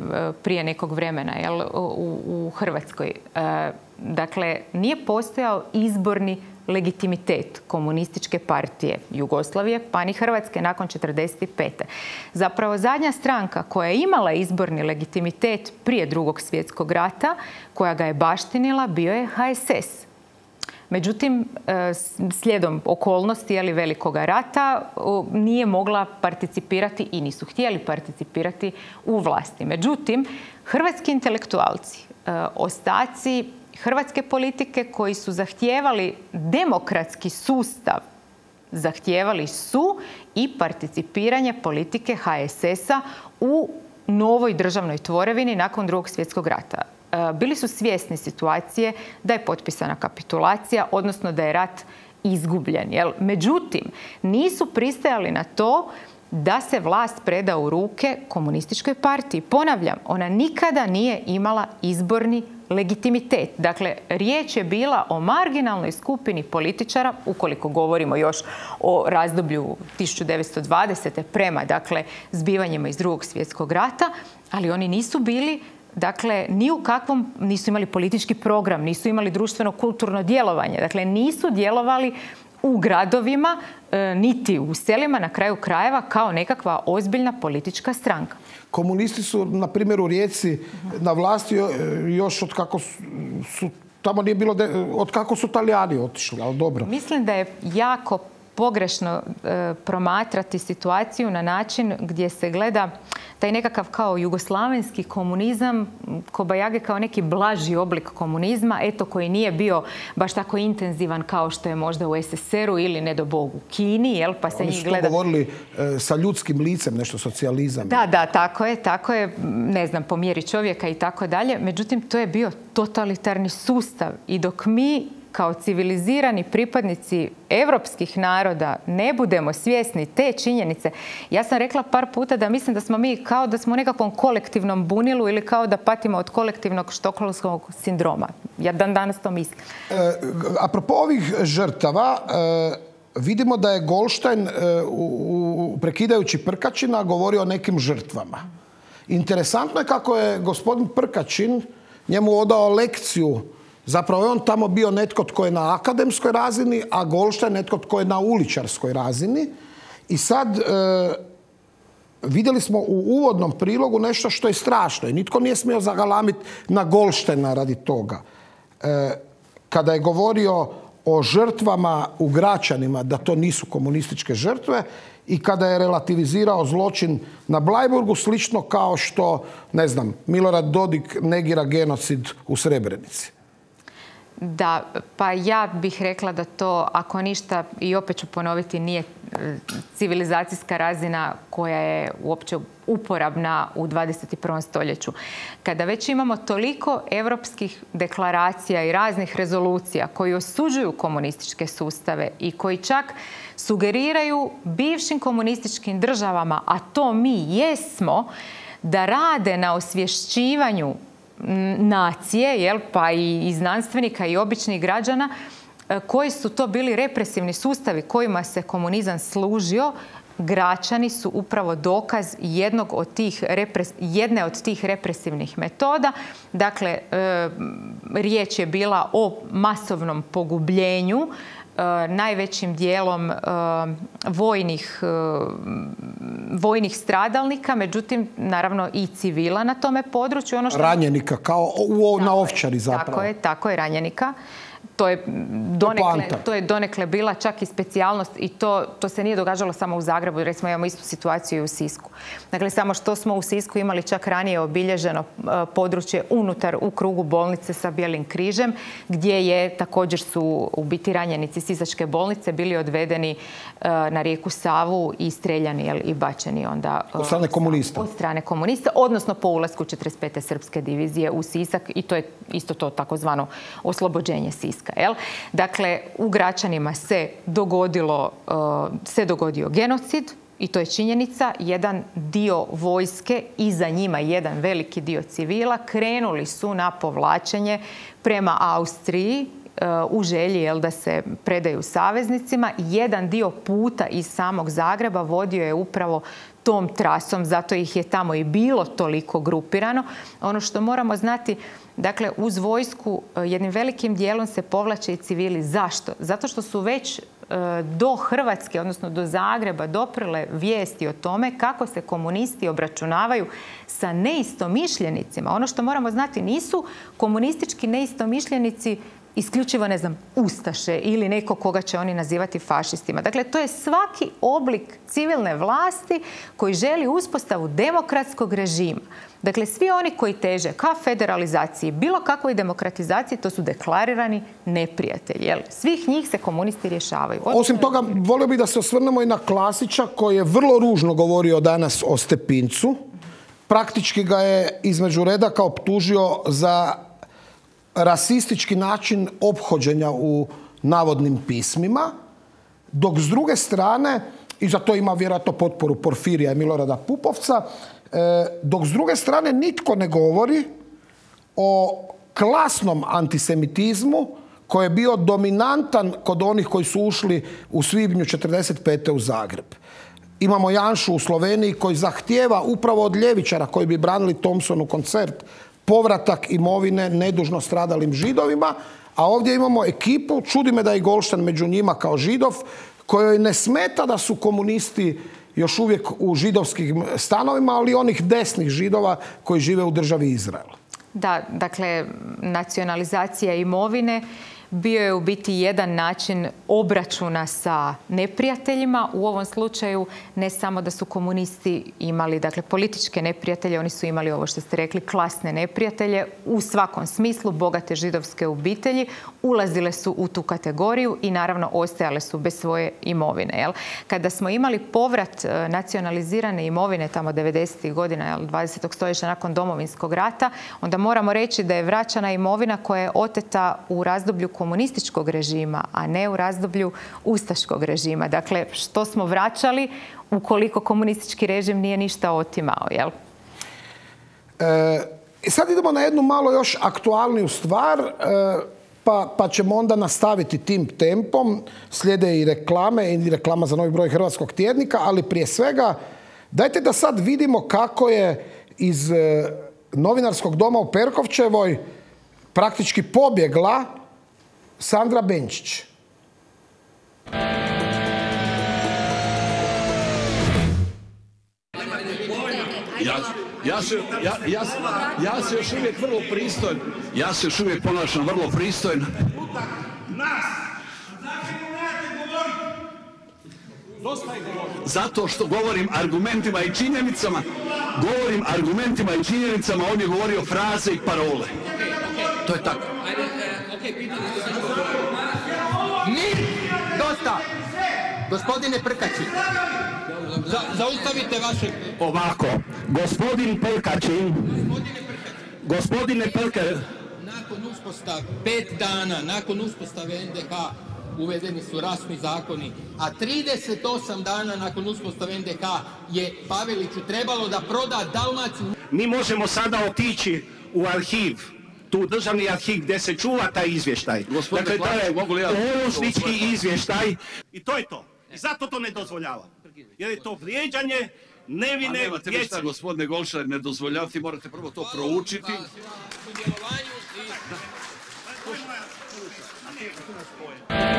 prije nekog vremena jel, u, u Hrvatskoj. E, dakle, nije postojao izborni legitimitet komunističke partije Jugoslavije, pa ni Hrvatske nakon 1945. Zapravo zadnja stranka koja je imala izborni legitimitet prije drugog svjetskog rata, koja ga je baštinila, bio je HSS. Međutim, e, slijedom okolnosti ali velikoga rata nije mogla participirati i nisu htjeli participirati u vlasti. Međutim, hrvatski intelektualci, e, ostaci hrvatske politike koji su zahtijevali demokratski sustav, zahtijevali su i participiranje politike HSS-a u novoj državnoj tvorevini nakon drugog svjetskog rata. E, bili su svjesni situacije da je potpisana kapitulacija, odnosno da je rat izgubljen. Jel? Međutim, nisu pristajali na to da se vlast preda u ruke komunističkoj partiji. Ponavljam, ona nikada nije imala izborni legitimitet. Dakle, riječ je bila o marginalnoj skupini političara, ukoliko govorimo još o razdoblju 1920. prema dakle, zbivanjima iz drugog svjetskog rata, ali oni nisu bili Dakle, ni u kakvom nisu imali politički program, nisu imali društveno kulturno djelovanje. Dakle, nisu djelovali u gradovima, e, niti u selima, na kraju krajeva, kao nekakva ozbiljna politička stranka. Komunisti su, na primjer, u Rijeci na vlasti e, još od kako su, tamo nije bilo, od kako su Talijani otišli, ali dobro. Mislim da je jako pogrešno e, promatrati situaciju na način gdje se gleda taj nekakav kao jugoslavenski komunizam, Kobajage kao neki blaži oblik komunizma, eto koji nije bio baš tako intenzivan kao što je možda u SSR-u ili ne do Bogu Kini, jel? Pa se Oni njih su gleda... govorili e, sa ljudskim licem, nešto socijalizam. Da, da, tako je, tako je, ne znam, po mjeri čovjeka i tako dalje. Međutim, to je bio totalitarni sustav i dok mi kao civilizirani pripadnici europskih naroda ne budemo svjesni te činjenice, ja sam rekla par puta da mislim da smo mi kao da smo u nekakvom kolektivnom bunilu ili kao da patimo od kolektivnog štokholmskog sindroma. Ja dan danas to mislim. E, apropo ovih žrtava, e, vidimo da je Golštajn e, u, prekidajući Prkačina govorio o nekim žrtvama. Interesantno je kako je gospodin Prkačin njemu odao lekciju Zapravo je on tamo bio netko tko je na akademskoj razini, a Golštajn netko tko je na uličarskoj razini. I sad e, vidjeli smo u uvodnom prilogu nešto što je strašno i nitko nije smio zagalamiti na Golštena radi toga. E, kada je govorio o žrtvama u Gračanima, da to nisu komunističke žrtve i kada je relativizirao zločin na Blajburgu, slično kao što, ne znam, Milorad Dodik negira genocid u Srebrenici. Da, pa ja bih rekla da to, ako ništa, i opet ću ponoviti, nije e, civilizacijska razina koja je uopće uporabna u 21. stoljeću. Kada već imamo toliko europskih deklaracija i raznih rezolucija koji osuđuju komunističke sustave i koji čak sugeriraju bivšim komunističkim državama, a to mi jesmo, da rade na osvješćivanju nacije, jel, pa i, znanstvenika i običnih građana, e, koji su to bili represivni sustavi kojima se komunizam služio, Gračani su upravo dokaz jednog od tih jedne od tih represivnih metoda. Dakle, e, riječ je bila o masovnom pogubljenju najvećim dijelom e, vojnih, e, vojnih stradalnika, međutim, naravno i civila na tome području. Ono što... Ranjenika, kao na ovčari zapravo. Tako je, tako je, ranjenika to je donekle, to je donekle bila čak i specijalnost i to, to se nije događalo samo u Zagrebu. Recimo imamo istu situaciju i u Sisku. Dakle, samo što smo u Sisku imali čak ranije obilježeno e, područje unutar u krugu bolnice sa Bijelim križem, gdje je također su u biti ranjenici Sisačke bolnice bili odvedeni e, na rijeku Savu i streljani i bačeni onda od strane komunista. Od strane komunista, odnosno po ulasku 45. srpske divizije u Sisak i to je isto to takozvano oslobođenje Siska. Jel? Dakle, u Gračanima se dogodilo, uh, se dogodio genocid, i to je činjenica, jedan dio vojske i za njima jedan veliki dio civila krenuli su na povlačenje prema Austriji u želji jel, da se predaju saveznicima. Jedan dio puta iz samog Zagreba vodio je upravo tom trasom, zato ih je tamo i bilo toliko grupirano. Ono što moramo znati, dakle, uz vojsku e, jednim velikim dijelom se povlače i civili. Zašto? Zato što su već e, do Hrvatske, odnosno do Zagreba, doprle vijesti o tome kako se komunisti obračunavaju sa neistomišljenicima. Ono što moramo znati nisu komunistički neistomišljenici isključivo, ne znam, ustaše ili neko koga će oni nazivati fašistima. Dakle, to je svaki oblik civilne vlasti koji želi uspostavu demokratskog režima. Dakle, svi oni koji teže ka federalizaciji, bilo kakvoj demokratizaciji, to su deklarirani neprijatelji. Jel? Svih njih se komunisti rješavaju. Osim toga, volio bih da se osvrnemo i na Klasića koji je vrlo ružno govorio danas o Stepincu. Praktički ga je između redaka optužio za rasistički način ophođenja u navodnim pismima, dok s druge strane, i za to ima vjerojatno potporu Porfirija i Milorada Pupovca, e, dok s druge strane nitko ne govori o klasnom antisemitizmu koji je bio dominantan kod onih koji su ušli u svibnju 45. u Zagreb. Imamo Janšu u Sloveniji koji zahtijeva upravo od ljevičara koji bi branili Thompsonu koncert povratak imovine nedužno stradalim židovima, a ovdje imamo ekipu, čudi me da je Golštan među njima kao židov, kojoj ne smeta da su komunisti još uvijek u židovskim stanovima, ali onih desnih židova koji žive u državi Izrael. Da, dakle, nacionalizacija imovine bio je u biti jedan način obračuna sa neprijateljima. U ovom slučaju ne samo da su komunisti imali dakle, političke neprijatelje, oni su imali ovo što ste rekli klasne neprijatelje u svakom smislu, bogate židovske obitelji, ulazile su u tu kategoriju i naravno ostajale su bez svoje imovine. Jel? Kada smo imali povrat e, nacionalizirane imovine tamo 90. godina, jel, 20. stoljeća nakon domovinskog rata, onda moramo reći da je vraćana imovina koja je oteta u razdoblju komunističkog režima, a ne u razdoblju ustaškog režima. Dakle, što smo vraćali ukoliko komunistički režim nije ništa otimao, jel? E, sad idemo na jednu malo još aktualniju stvar, e, pa, pa ćemo onda nastaviti tim tempom. Slijede i reklame i reklama za novi broj Hrvatskog tjednika, ali prije svega dajte da sad vidimo kako je iz e, novinarskog doma u Perkovčevoj praktički pobjegla Sandra Benčić. Ja, ja, se, ja, ja, ja se još uvijek vrlo pristojno, ja se još uvijek ponašam vrlo pristojno. Zato što govorim argumentima i činjenicama, govorim argumentima i činjenicama, on je govorio fraze i parole. To je tako. Mir! Dosta! Gospodine Prkači, za, zaustavite vaše... Ovako, gospodin Prkačin, gospodine Prkačin, Nakon uspostave, pet dana nakon uspostave NDH uvedeni su rasni zakoni, a 38 dana nakon uspostave NDH je Paveliću trebalo da proda Dalmaciju. mi možemo sada otići u arhiv, tu državni arhiv gdje se čuva taj izvještaj. Gospodine dakle, to je mogu li ja- olušnički izvještaj i to je to. I zato to ne dozvoljava. Jer je to vrijeđanje A nevine nemate mi šta, djece. gospodine Golšar, ne dozvoljavati, morate prvo to proučiti. sudjelovanju i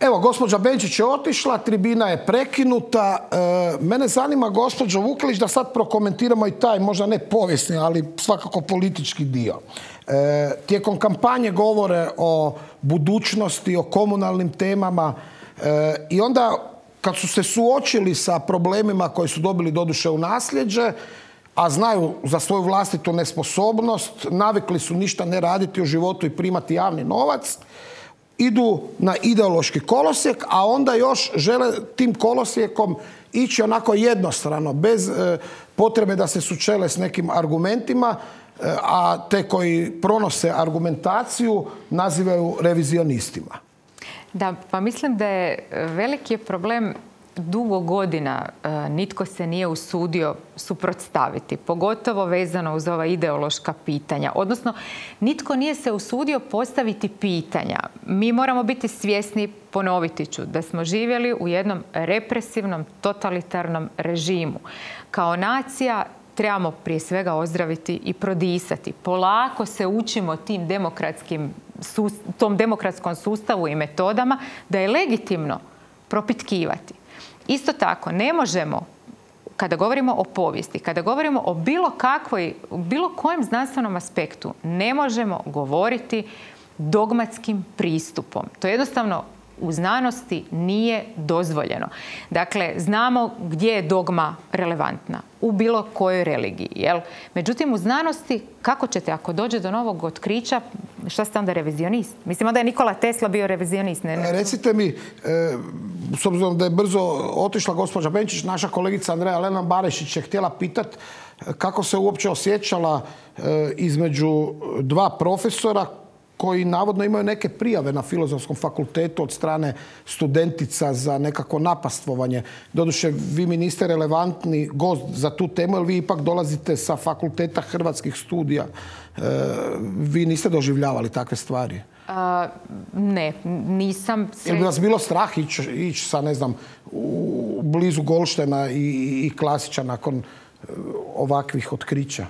Evo, gospođa Benčić je otišla, tribina je prekinuta. E, mene zanima, gospođo Vukelić, da sad prokomentiramo i taj, možda ne povijesni, ali svakako politički dio. E, tijekom kampanje govore o budućnosti, o komunalnim temama e, i onda kad su se suočili sa problemima koji su dobili doduše u nasljeđe, a znaju za svoju vlastitu nesposobnost, navikli su ništa ne raditi u životu i primati javni novac, idu na ideološki kolosijek, a onda još žele tim kolosijekom ići onako jednostrano, bez e, potrebe da se sučele s nekim argumentima, e, a te koji pronose argumentaciju nazivaju revizionistima. Da, pa mislim da je veliki je problem dugo godina e, nitko se nije usudio suprotstaviti, pogotovo vezano uz ova ideološka pitanja. Odnosno, nitko nije se usudio postaviti pitanja. Mi moramo biti svjesni, ponoviti ću, da smo živjeli u jednom represivnom, totalitarnom režimu. Kao nacija trebamo prije svega ozdraviti i prodisati. Polako se učimo tim demokratskim, tom demokratskom sustavu i metodama da je legitimno propitkivati. Isto tako, ne možemo kada govorimo o povijesti, kada govorimo o bilo kakvoj, bilo kojem znanstvenom aspektu, ne možemo govoriti dogmatskim pristupom. To je jednostavno u znanosti nije dozvoljeno. Dakle, znamo gdje je dogma relevantna u bilo kojoj religiji. Jel? Međutim, u znanosti, kako ćete, ako dođe do novog otkrića, šta ste onda revizionist? Mislim da je Nikola Tesla bio revizionist. Ne, ne. Recite mi, e, s obzirom da je brzo otišla gospođa Benčić, naša kolegica Andreja Lena Barešić je htjela pitati e, kako se uopće osjećala e, između dva profesora koji navodno imaju neke prijave na filozofskom fakultetu od strane studentica za nekako napastvovanje. Doduše, vi mi niste relevantni gost za tu temu, jer vi ipak dolazite sa fakulteta hrvatskih studija. E, vi niste doživljavali takve stvari? ne, nisam... Sve... bi vas bilo strah ići sa, ne znam, u blizu Golštena i, i Klasića nakon e, ovakvih otkrića?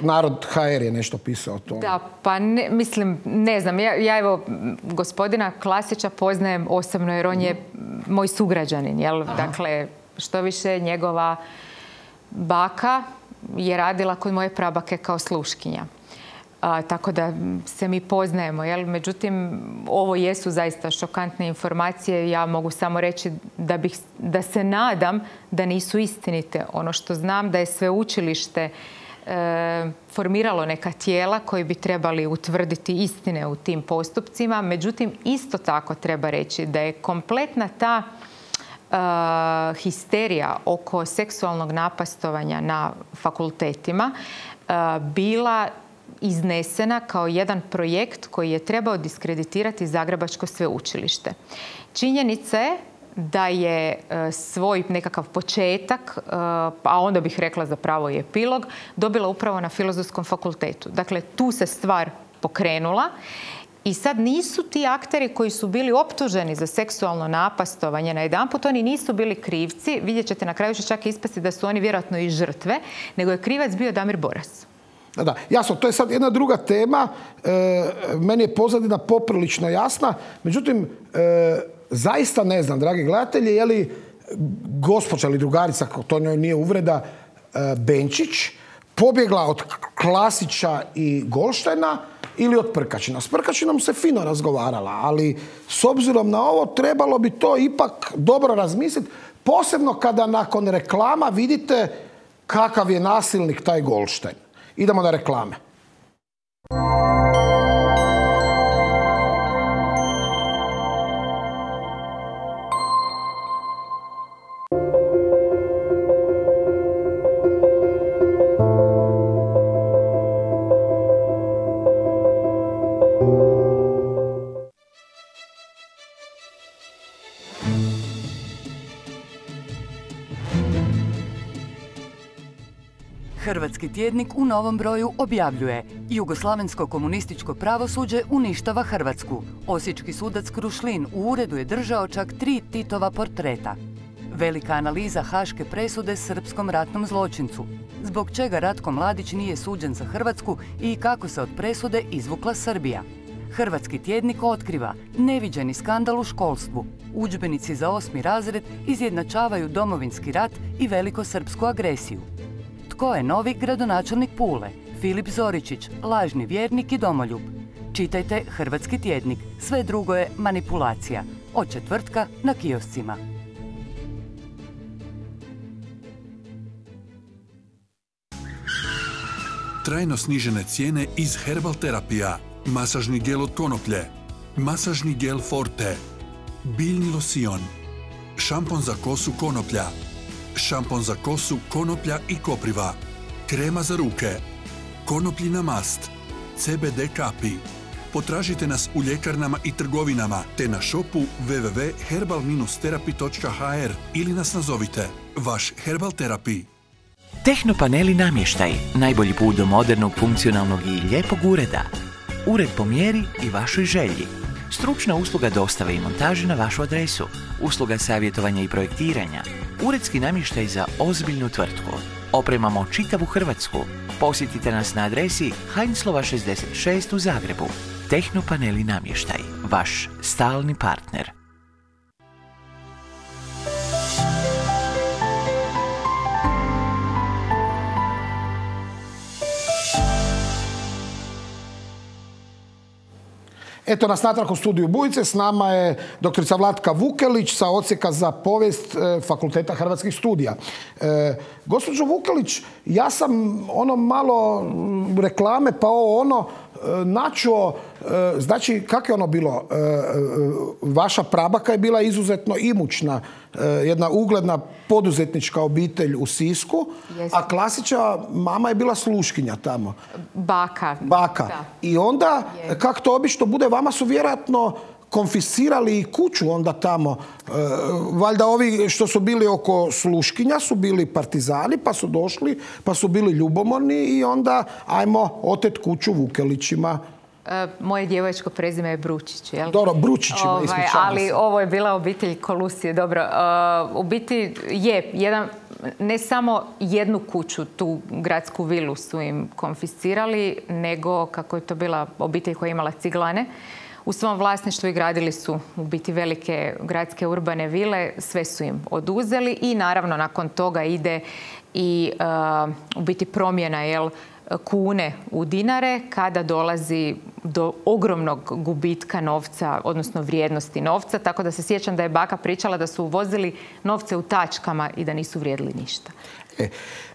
Narod HR je nešto pisao o tome. Da, pa ne, mislim, ne znam. Ja, ja evo gospodina Klasića poznajem osobno jer on je moj sugrađanin. Jel? Dakle, što više njegova baka je radila kod moje prabake kao sluškinja. tako da se mi poznajemo. Jel? Međutim, ovo jesu zaista šokantne informacije. Ja mogu samo reći da, bih, da se nadam da nisu istinite. Ono što znam da je sve učilište formiralo neka tijela koji bi trebali utvrditi istine u tim postupcima. Međutim, isto tako treba reći da je kompletna ta e, histerija oko seksualnog napastovanja na fakultetima e, bila iznesena kao jedan projekt koji je trebao diskreditirati Zagrebačko sveučilište. Činjenica je da je e, svoj nekakav početak, e, a onda bih rekla zapravo i epilog, dobila upravo na Filozofskom fakultetu. Dakle, tu se stvar pokrenula i sad nisu ti akteri koji su bili optuženi za seksualno napastovanje na jedan put, oni nisu bili krivci, vidjet ćete na kraju će čak ispasti da su oni vjerojatno i žrtve, nego je krivac bio Damir Boras. Da, da, jasno, to je sad jedna druga tema. E, meni je pozadina poprilično jasna. Međutim, zaista ne znam, dragi gledatelji, je li gospođa ili drugarica, to njoj nije uvreda, e, Benčić, pobjegla od Klasića i Golštena ili od Prkačina. S Prkačinom se fino razgovarala, ali s obzirom na ovo trebalo bi to ipak dobro razmisliti, posebno kada nakon reklama vidite kakav je nasilnik taj Golšten. Idemo na reklame. Tjednik u novom broju objavljuje Jugoslavensko komunističko pravosuđe uništava Hrvatsku. Osječki sudac Krušlin u uredu je držao čak tri Titova portreta. Velika analiza haške presude srpskom ratnom zločincu. Zbog čega Ratko Mladić nije suđen za Hrvatsku i kako se od presude izvukla Srbija. Hrvatski tjednik otkriva neviđeni skandal u školstvu. Udžbenici za osmi razred izjednačavaju domovinski rat i velikosrpsku agresiju. Tko je novi gradonačelnik Pule? Filip Zoričić, lažni vjernik i domoljub. Čitajte Hrvatski tjednik. Sve drugo je manipulacija. Od četvrtka na kioscima. Trajno snižene cijene iz Herbal Terapija. Masažni gel od konoplje. Masažni gel Forte. Biljni losion. Šampon za kosu konoplja šampon za kosu, konoplja i kopriva, krema za ruke, konopljina mast, CBD kapi, Potražite nas u ljekarnama i trgovinama te na šopu www.herbal-therapy.hr ili nas nazovite. Vaš Herbal Therapy. Tehnopaneli namještaj. Najbolji put do modernog, funkcionalnog i lijepog ureda. Ured po mjeri i vašoj želji. Stručna usluga dostave i montaže na vašu adresu. Usluga savjetovanja i projektiranja. Uredski namještaj za ozbiljnu tvrtku. Opremamo čitavu Hrvatsku. Posjetite nas na adresi Heinzlova 66 u Zagrebu. Tehnopaneli namještaj. Vaš stalni partner. Eto nas natrag u studiju Bujice, s nama je doktorica Vlatka Vukelić sa odsjeka za povijest e, Fakulteta Hrvatskih studija. E, gospođo Vukelić, ja sam ono malo reklame pa ovo ono načuo, znači kako je ono bilo? Vaša prabaka je bila izuzetno imućna, jedna ugledna poduzetnička obitelj u Sisku, a klasiča mama je bila sluškinja tamo. Baka. Baka. I onda, kako to obično bude, vama su vjerojatno konfiscirali i kuću onda tamo. E, valjda ovi što su bili oko sluškinja su bili partizani, pa su došli, pa su bili ljubomorni i onda ajmo otet kuću Vukelićima. E, moje djevojačko prezime je Bručić, jel? Dobro, Bručićima, ovaj, Ali ovo je bila obitelj Kolusije, dobro. E, u biti je, jedan, ne samo jednu kuću, tu gradsku vilu su im konfiscirali, nego kako je to bila obitelj koja je imala ciglane, u svom vlasništvu i gradili su u biti velike gradske urbane vile, sve su im oduzeli i naravno nakon toga ide i uh, u biti promjena jel, kune u dinare kada dolazi do ogromnog gubitka novca, odnosno vrijednosti novca. Tako da se sjećam da je baka pričala da su uvozili novce u tačkama i da nisu vrijedili ništa. E,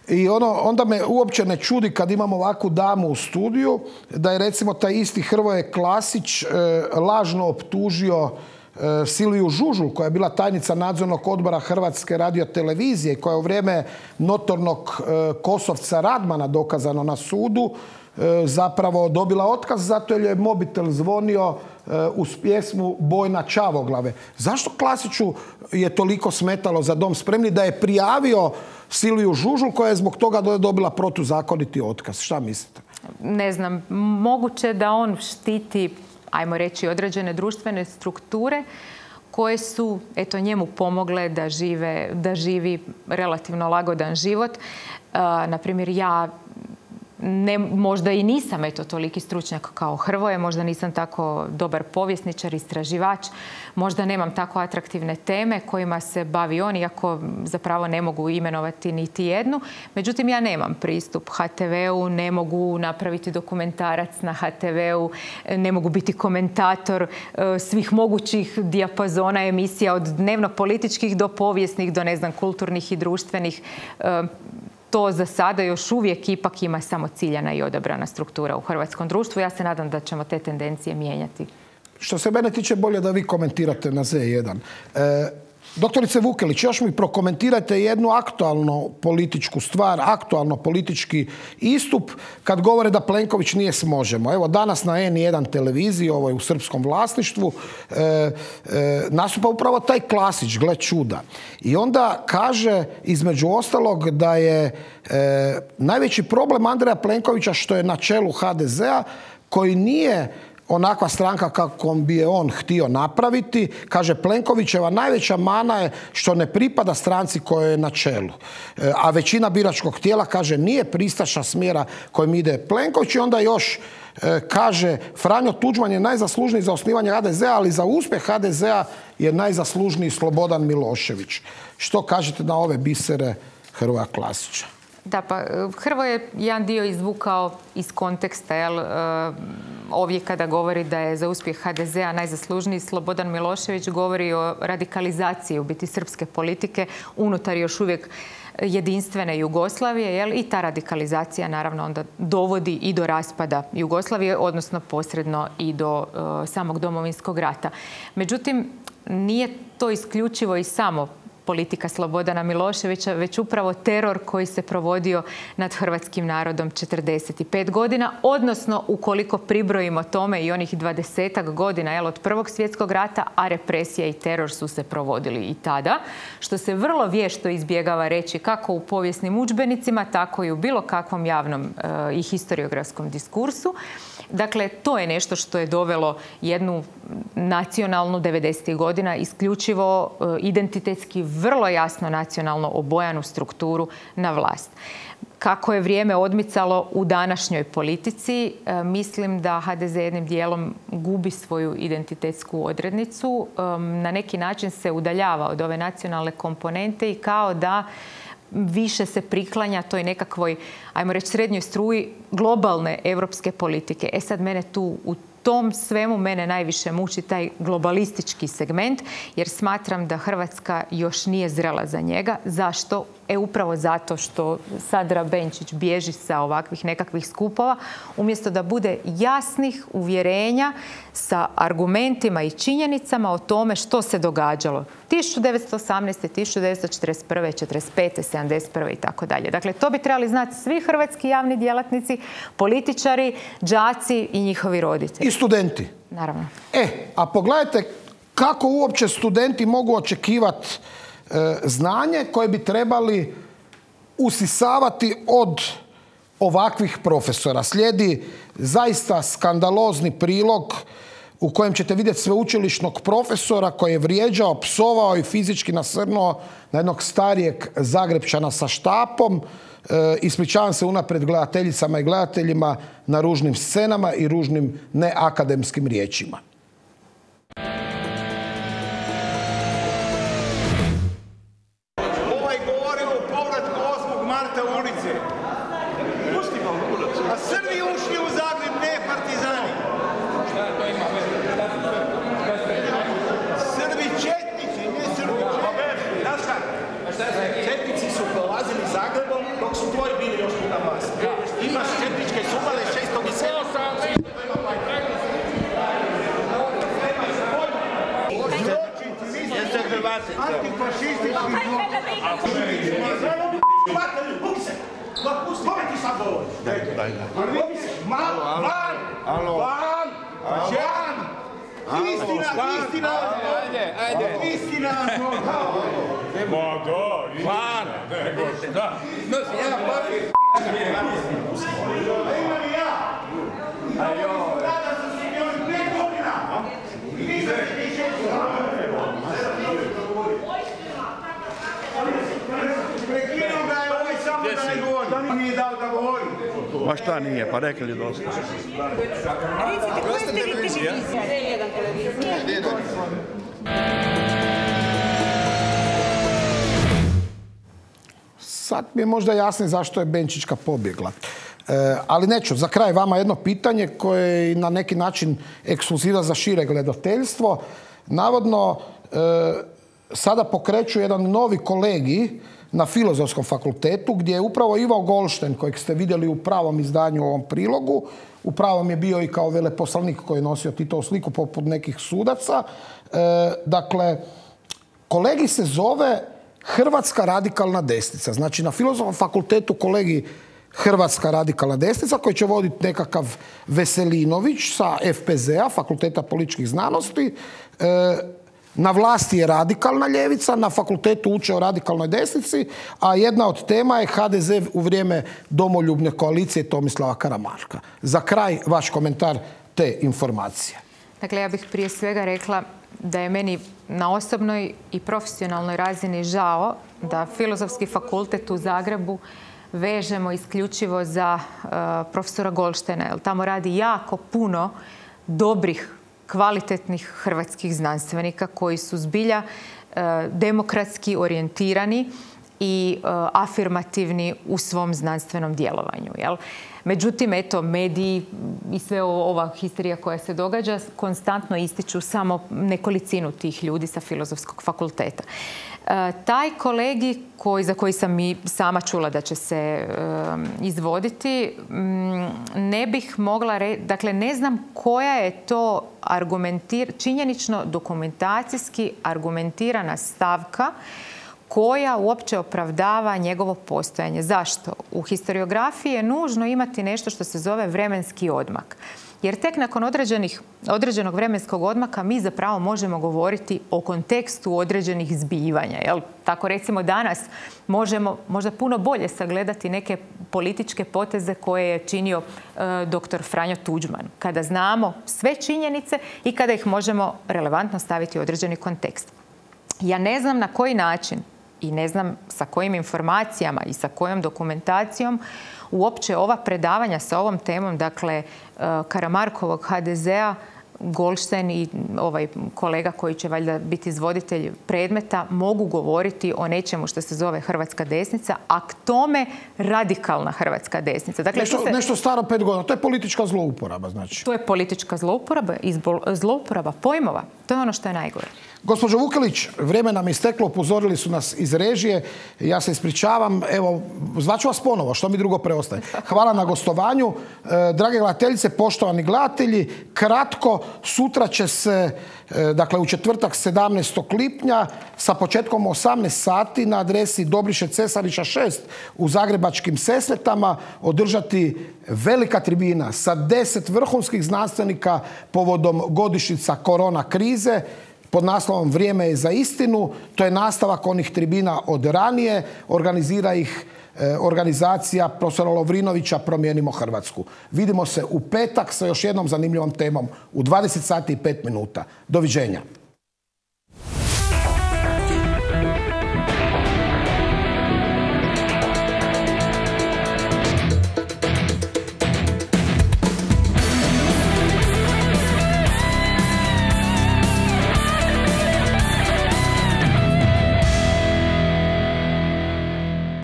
I ono, onda me uopće ne čudi kad imamo ovakvu damu u studiju, da je recimo taj isti Hrvoje Klasić e, lažno optužio e, Silviju Žužul, koja je bila tajnica nadzornog odbora Hrvatske radiotelevizije, koja je u vrijeme notornog e, Kosovca Radmana dokazano na sudu, zapravo dobila otkaz zato jer je mobitel zvonio uz pjesmu Bojna Čavoglave. Zašto Klasiću je toliko smetalo za dom spremni da je prijavio Silviju Žužul koja je zbog toga dobila protuzakoniti otkaz. Šta mislite? Ne znam. Moguće da on štiti, ajmo reći, određene društvene strukture koje su eto njemu pomogle da, žive, da živi relativno lagodan život. na primjer, ja ne, možda i nisam eto toliki stručnjak kao Hrvoje, možda nisam tako dobar povjesničar, istraživač, možda nemam tako atraktivne teme kojima se bavi on, iako zapravo ne mogu imenovati niti jednu. Međutim, ja nemam pristup HTV-u, ne mogu napraviti dokumentarac na HTV-u, ne mogu biti komentator e, svih mogućih dijapazona emisija od dnevno političkih do povijesnih, do ne znam, kulturnih i društvenih e, to za sada još uvijek ipak ima samo ciljana i odabrana struktura u hrvatskom društvu. Ja se nadam da ćemo te tendencije mijenjati. Što se mene tiče, bolje da vi komentirate na Z1. E, Doktorice Vukelić, još mi prokomentirajte jednu aktualnu političku stvar, aktualno politički istup kad govore da Plenković nije s Možemo. Evo danas na N1 televiziji, ovo je u srpskom vlasništvu, e, e, nastupa upravo taj klasić, gle čuda. I onda kaže između ostalog da je e, najveći problem Andreja Plenkovića što je na čelu HDZ-a koji nije onakva stranka kakvom bi je on htio napraviti. Kaže Plenkovićeva najveća mana je što ne pripada stranci kojoj je na čelu. E, a većina biračkog tijela kaže nije pristaša smjera kojim ide Plenković i onda još e, kaže Franjo Tuđman je najzaslužniji za osnivanje HDZ-a, ali za uspjeh HDZ-a je najzaslužniji Slobodan Milošević. Što kažete na ove bisere Hrvoja Klasića? Da, pa Hrvo je jedan dio izvukao iz konteksta, jel? E, ovdje kada govori da je za uspjeh HDZ-a najzaslužniji Slobodan Milošević govori o radikalizaciji u biti srpske politike unutar još uvijek jedinstvene Jugoslavije jel? i ta radikalizacija naravno onda dovodi i do raspada Jugoslavije, odnosno posredno i do e, samog domovinskog rata. Međutim, nije to isključivo i samo politika Slobodana Miloševića, već upravo teror koji se provodio nad hrvatskim narodom 45 godina, odnosno ukoliko pribrojimo tome i onih dvadesetak godina jel, od Prvog svjetskog rata, a represija i teror su se provodili i tada, što se vrlo vješto izbjegava reći kako u povijesnim udžbenicima, tako i u bilo kakvom javnom e, i historiografskom diskursu. Dakle, to je nešto što je dovelo jednu nacionalnu 90. godina isključivo e, identitetski vrlo jasno nacionalno obojanu strukturu na vlast. Kako je vrijeme odmicalo u današnjoj politici, e, mislim da HDZ jednim dijelom gubi svoju identitetsku odrednicu. E, na neki način se udaljava od ove nacionalne komponente i kao da više se priklanja toj nekakvoj, ajmo reći, srednjoj struji globalne europske politike. E sad mene tu u tom svemu mene najviše muči taj globalistički segment jer smatram da Hrvatska još nije zrela za njega. Zašto? E upravo zato što Sadra Benčić bježi sa ovakvih nekakvih skupova, umjesto da bude jasnih uvjerenja sa argumentima i činjenicama o tome što se događalo 1918. 1941. 45. 71. i tako dalje. Dakle, to bi trebali znati svi hrvatski javni djelatnici, političari, đaci i njihovi roditelji. I studenti. Naravno. E, a pogledajte kako uopće studenti mogu očekivati znanje koje bi trebali usisavati od ovakvih profesora. Slijedi zaista skandalozni prilog u kojem ćete vidjeti sveučilišnog profesora koji je vrijeđao, psovao i fizički nasrnuo na jednog starijeg Zagrebčana sa štapom. E, ispričavam se unapred gledateljicama i gledateljima na ružnim scenama i ružnim neakademskim riječima. Sad mi je možda jasno zašto je Benčićka pobjegla. E, ali neću, za kraj vama jedno pitanje koje je na neki način ekskluziva za šire gledateljstvo. Navodno, e, sada pokreću jedan novi kolegi na Filozofskom fakultetu gdje je upravo Ivo Golšten kojeg ste vidjeli u pravom izdanju u ovom prilogu, u pravom je bio i kao veleposlanik koji je nosio Titovu sliku poput nekih sudaca. E, dakle, kolegi se zove Hrvatska radikalna desnica. Znači na Filozofskom fakultetu kolegi Hrvatska radikalna desnica koji će voditi nekakav Veselinović sa FPZ-a, Fakulteta političkih znanosti. E, na vlasti je radikalna ljevica, na fakultetu uče o radikalnoj desnici, a jedna od tema je HDZ u vrijeme domoljubne koalicije Tomislava Karamarka. Za kraj vaš komentar te informacije. Dakle, ja bih prije svega rekla da je meni na osobnoj i profesionalnoj razini žao da Filozofski fakultet u Zagrebu vežemo isključivo za uh, profesora Golštena, jer tamo radi jako puno dobrih kvalitetnih hrvatskih znanstvenika koji su zbilja e, demokratski orijentirani i e, afirmativni u svom znanstvenom djelovanju. Jel? Međutim, eto, mediji i sve ova histerija koja se događa konstantno ističu samo nekolicinu tih ljudi sa filozofskog fakulteta. E, taj kolegi za koji sam i sama čula da će se izvoditi, mm, ne bih mogla reći, dakle ne znam koja je to argumentir, činjenično dokumentacijski argumentirana stavka koja uopće opravdava njegovo postojanje. Zašto? U historiografiji je nužno imati nešto što se zove vremenski odmak. Jer tek nakon određenog vremenskog odmaka mi zapravo možemo govoriti o kontekstu određenih zbivanja. Jel? Tako recimo danas možemo možda puno bolje sagledati neke političke poteze koje je činio e, dr. Franjo Tuđman. Kada znamo sve činjenice i kada ih možemo relevantno staviti u određeni kontekst. Ja ne znam na koji način i ne znam sa kojim informacijama i sa kojom dokumentacijom uopće ova predavanja sa ovom temom, dakle e, Karamarkovog HDZ-a, Golšten i ovaj kolega koji će valjda biti izvoditelj predmeta mogu govoriti o nečemu što se zove hrvatska desnica, a k tome radikalna hrvatska desnica. Dakle, nešto, nešto staro pet godina. To je politička zlouporaba, znači. To je politička zlouporaba i zlouporaba pojmova. To je ono što je najgore. Gospođo Vukelić, vrijeme nam isteklo, upozorili su nas iz režije. Ja se ispričavam. Evo, zvaću vas ponovo, što mi drugo preostaje. Hvala na gostovanju. E, drage gledateljice, poštovani gledatelji, kratko, sutra će se, e, dakle u četvrtak 17. lipnja, sa početkom 18 sati na adresi Dobriše Cesarića 6 u Zagrebačkim Sesvetama održati velika tribina sa deset vrhunskih znanstvenika povodom godišnjica korona krize pod naslovom Vrijeme je za istinu. To je nastavak onih tribina od ranije. Organizira ih e, organizacija profesora Lovrinovića Promijenimo Hrvatsku. Vidimo se u petak sa još jednom zanimljivom temom u 20 sati i 5 minuta. Doviđenja.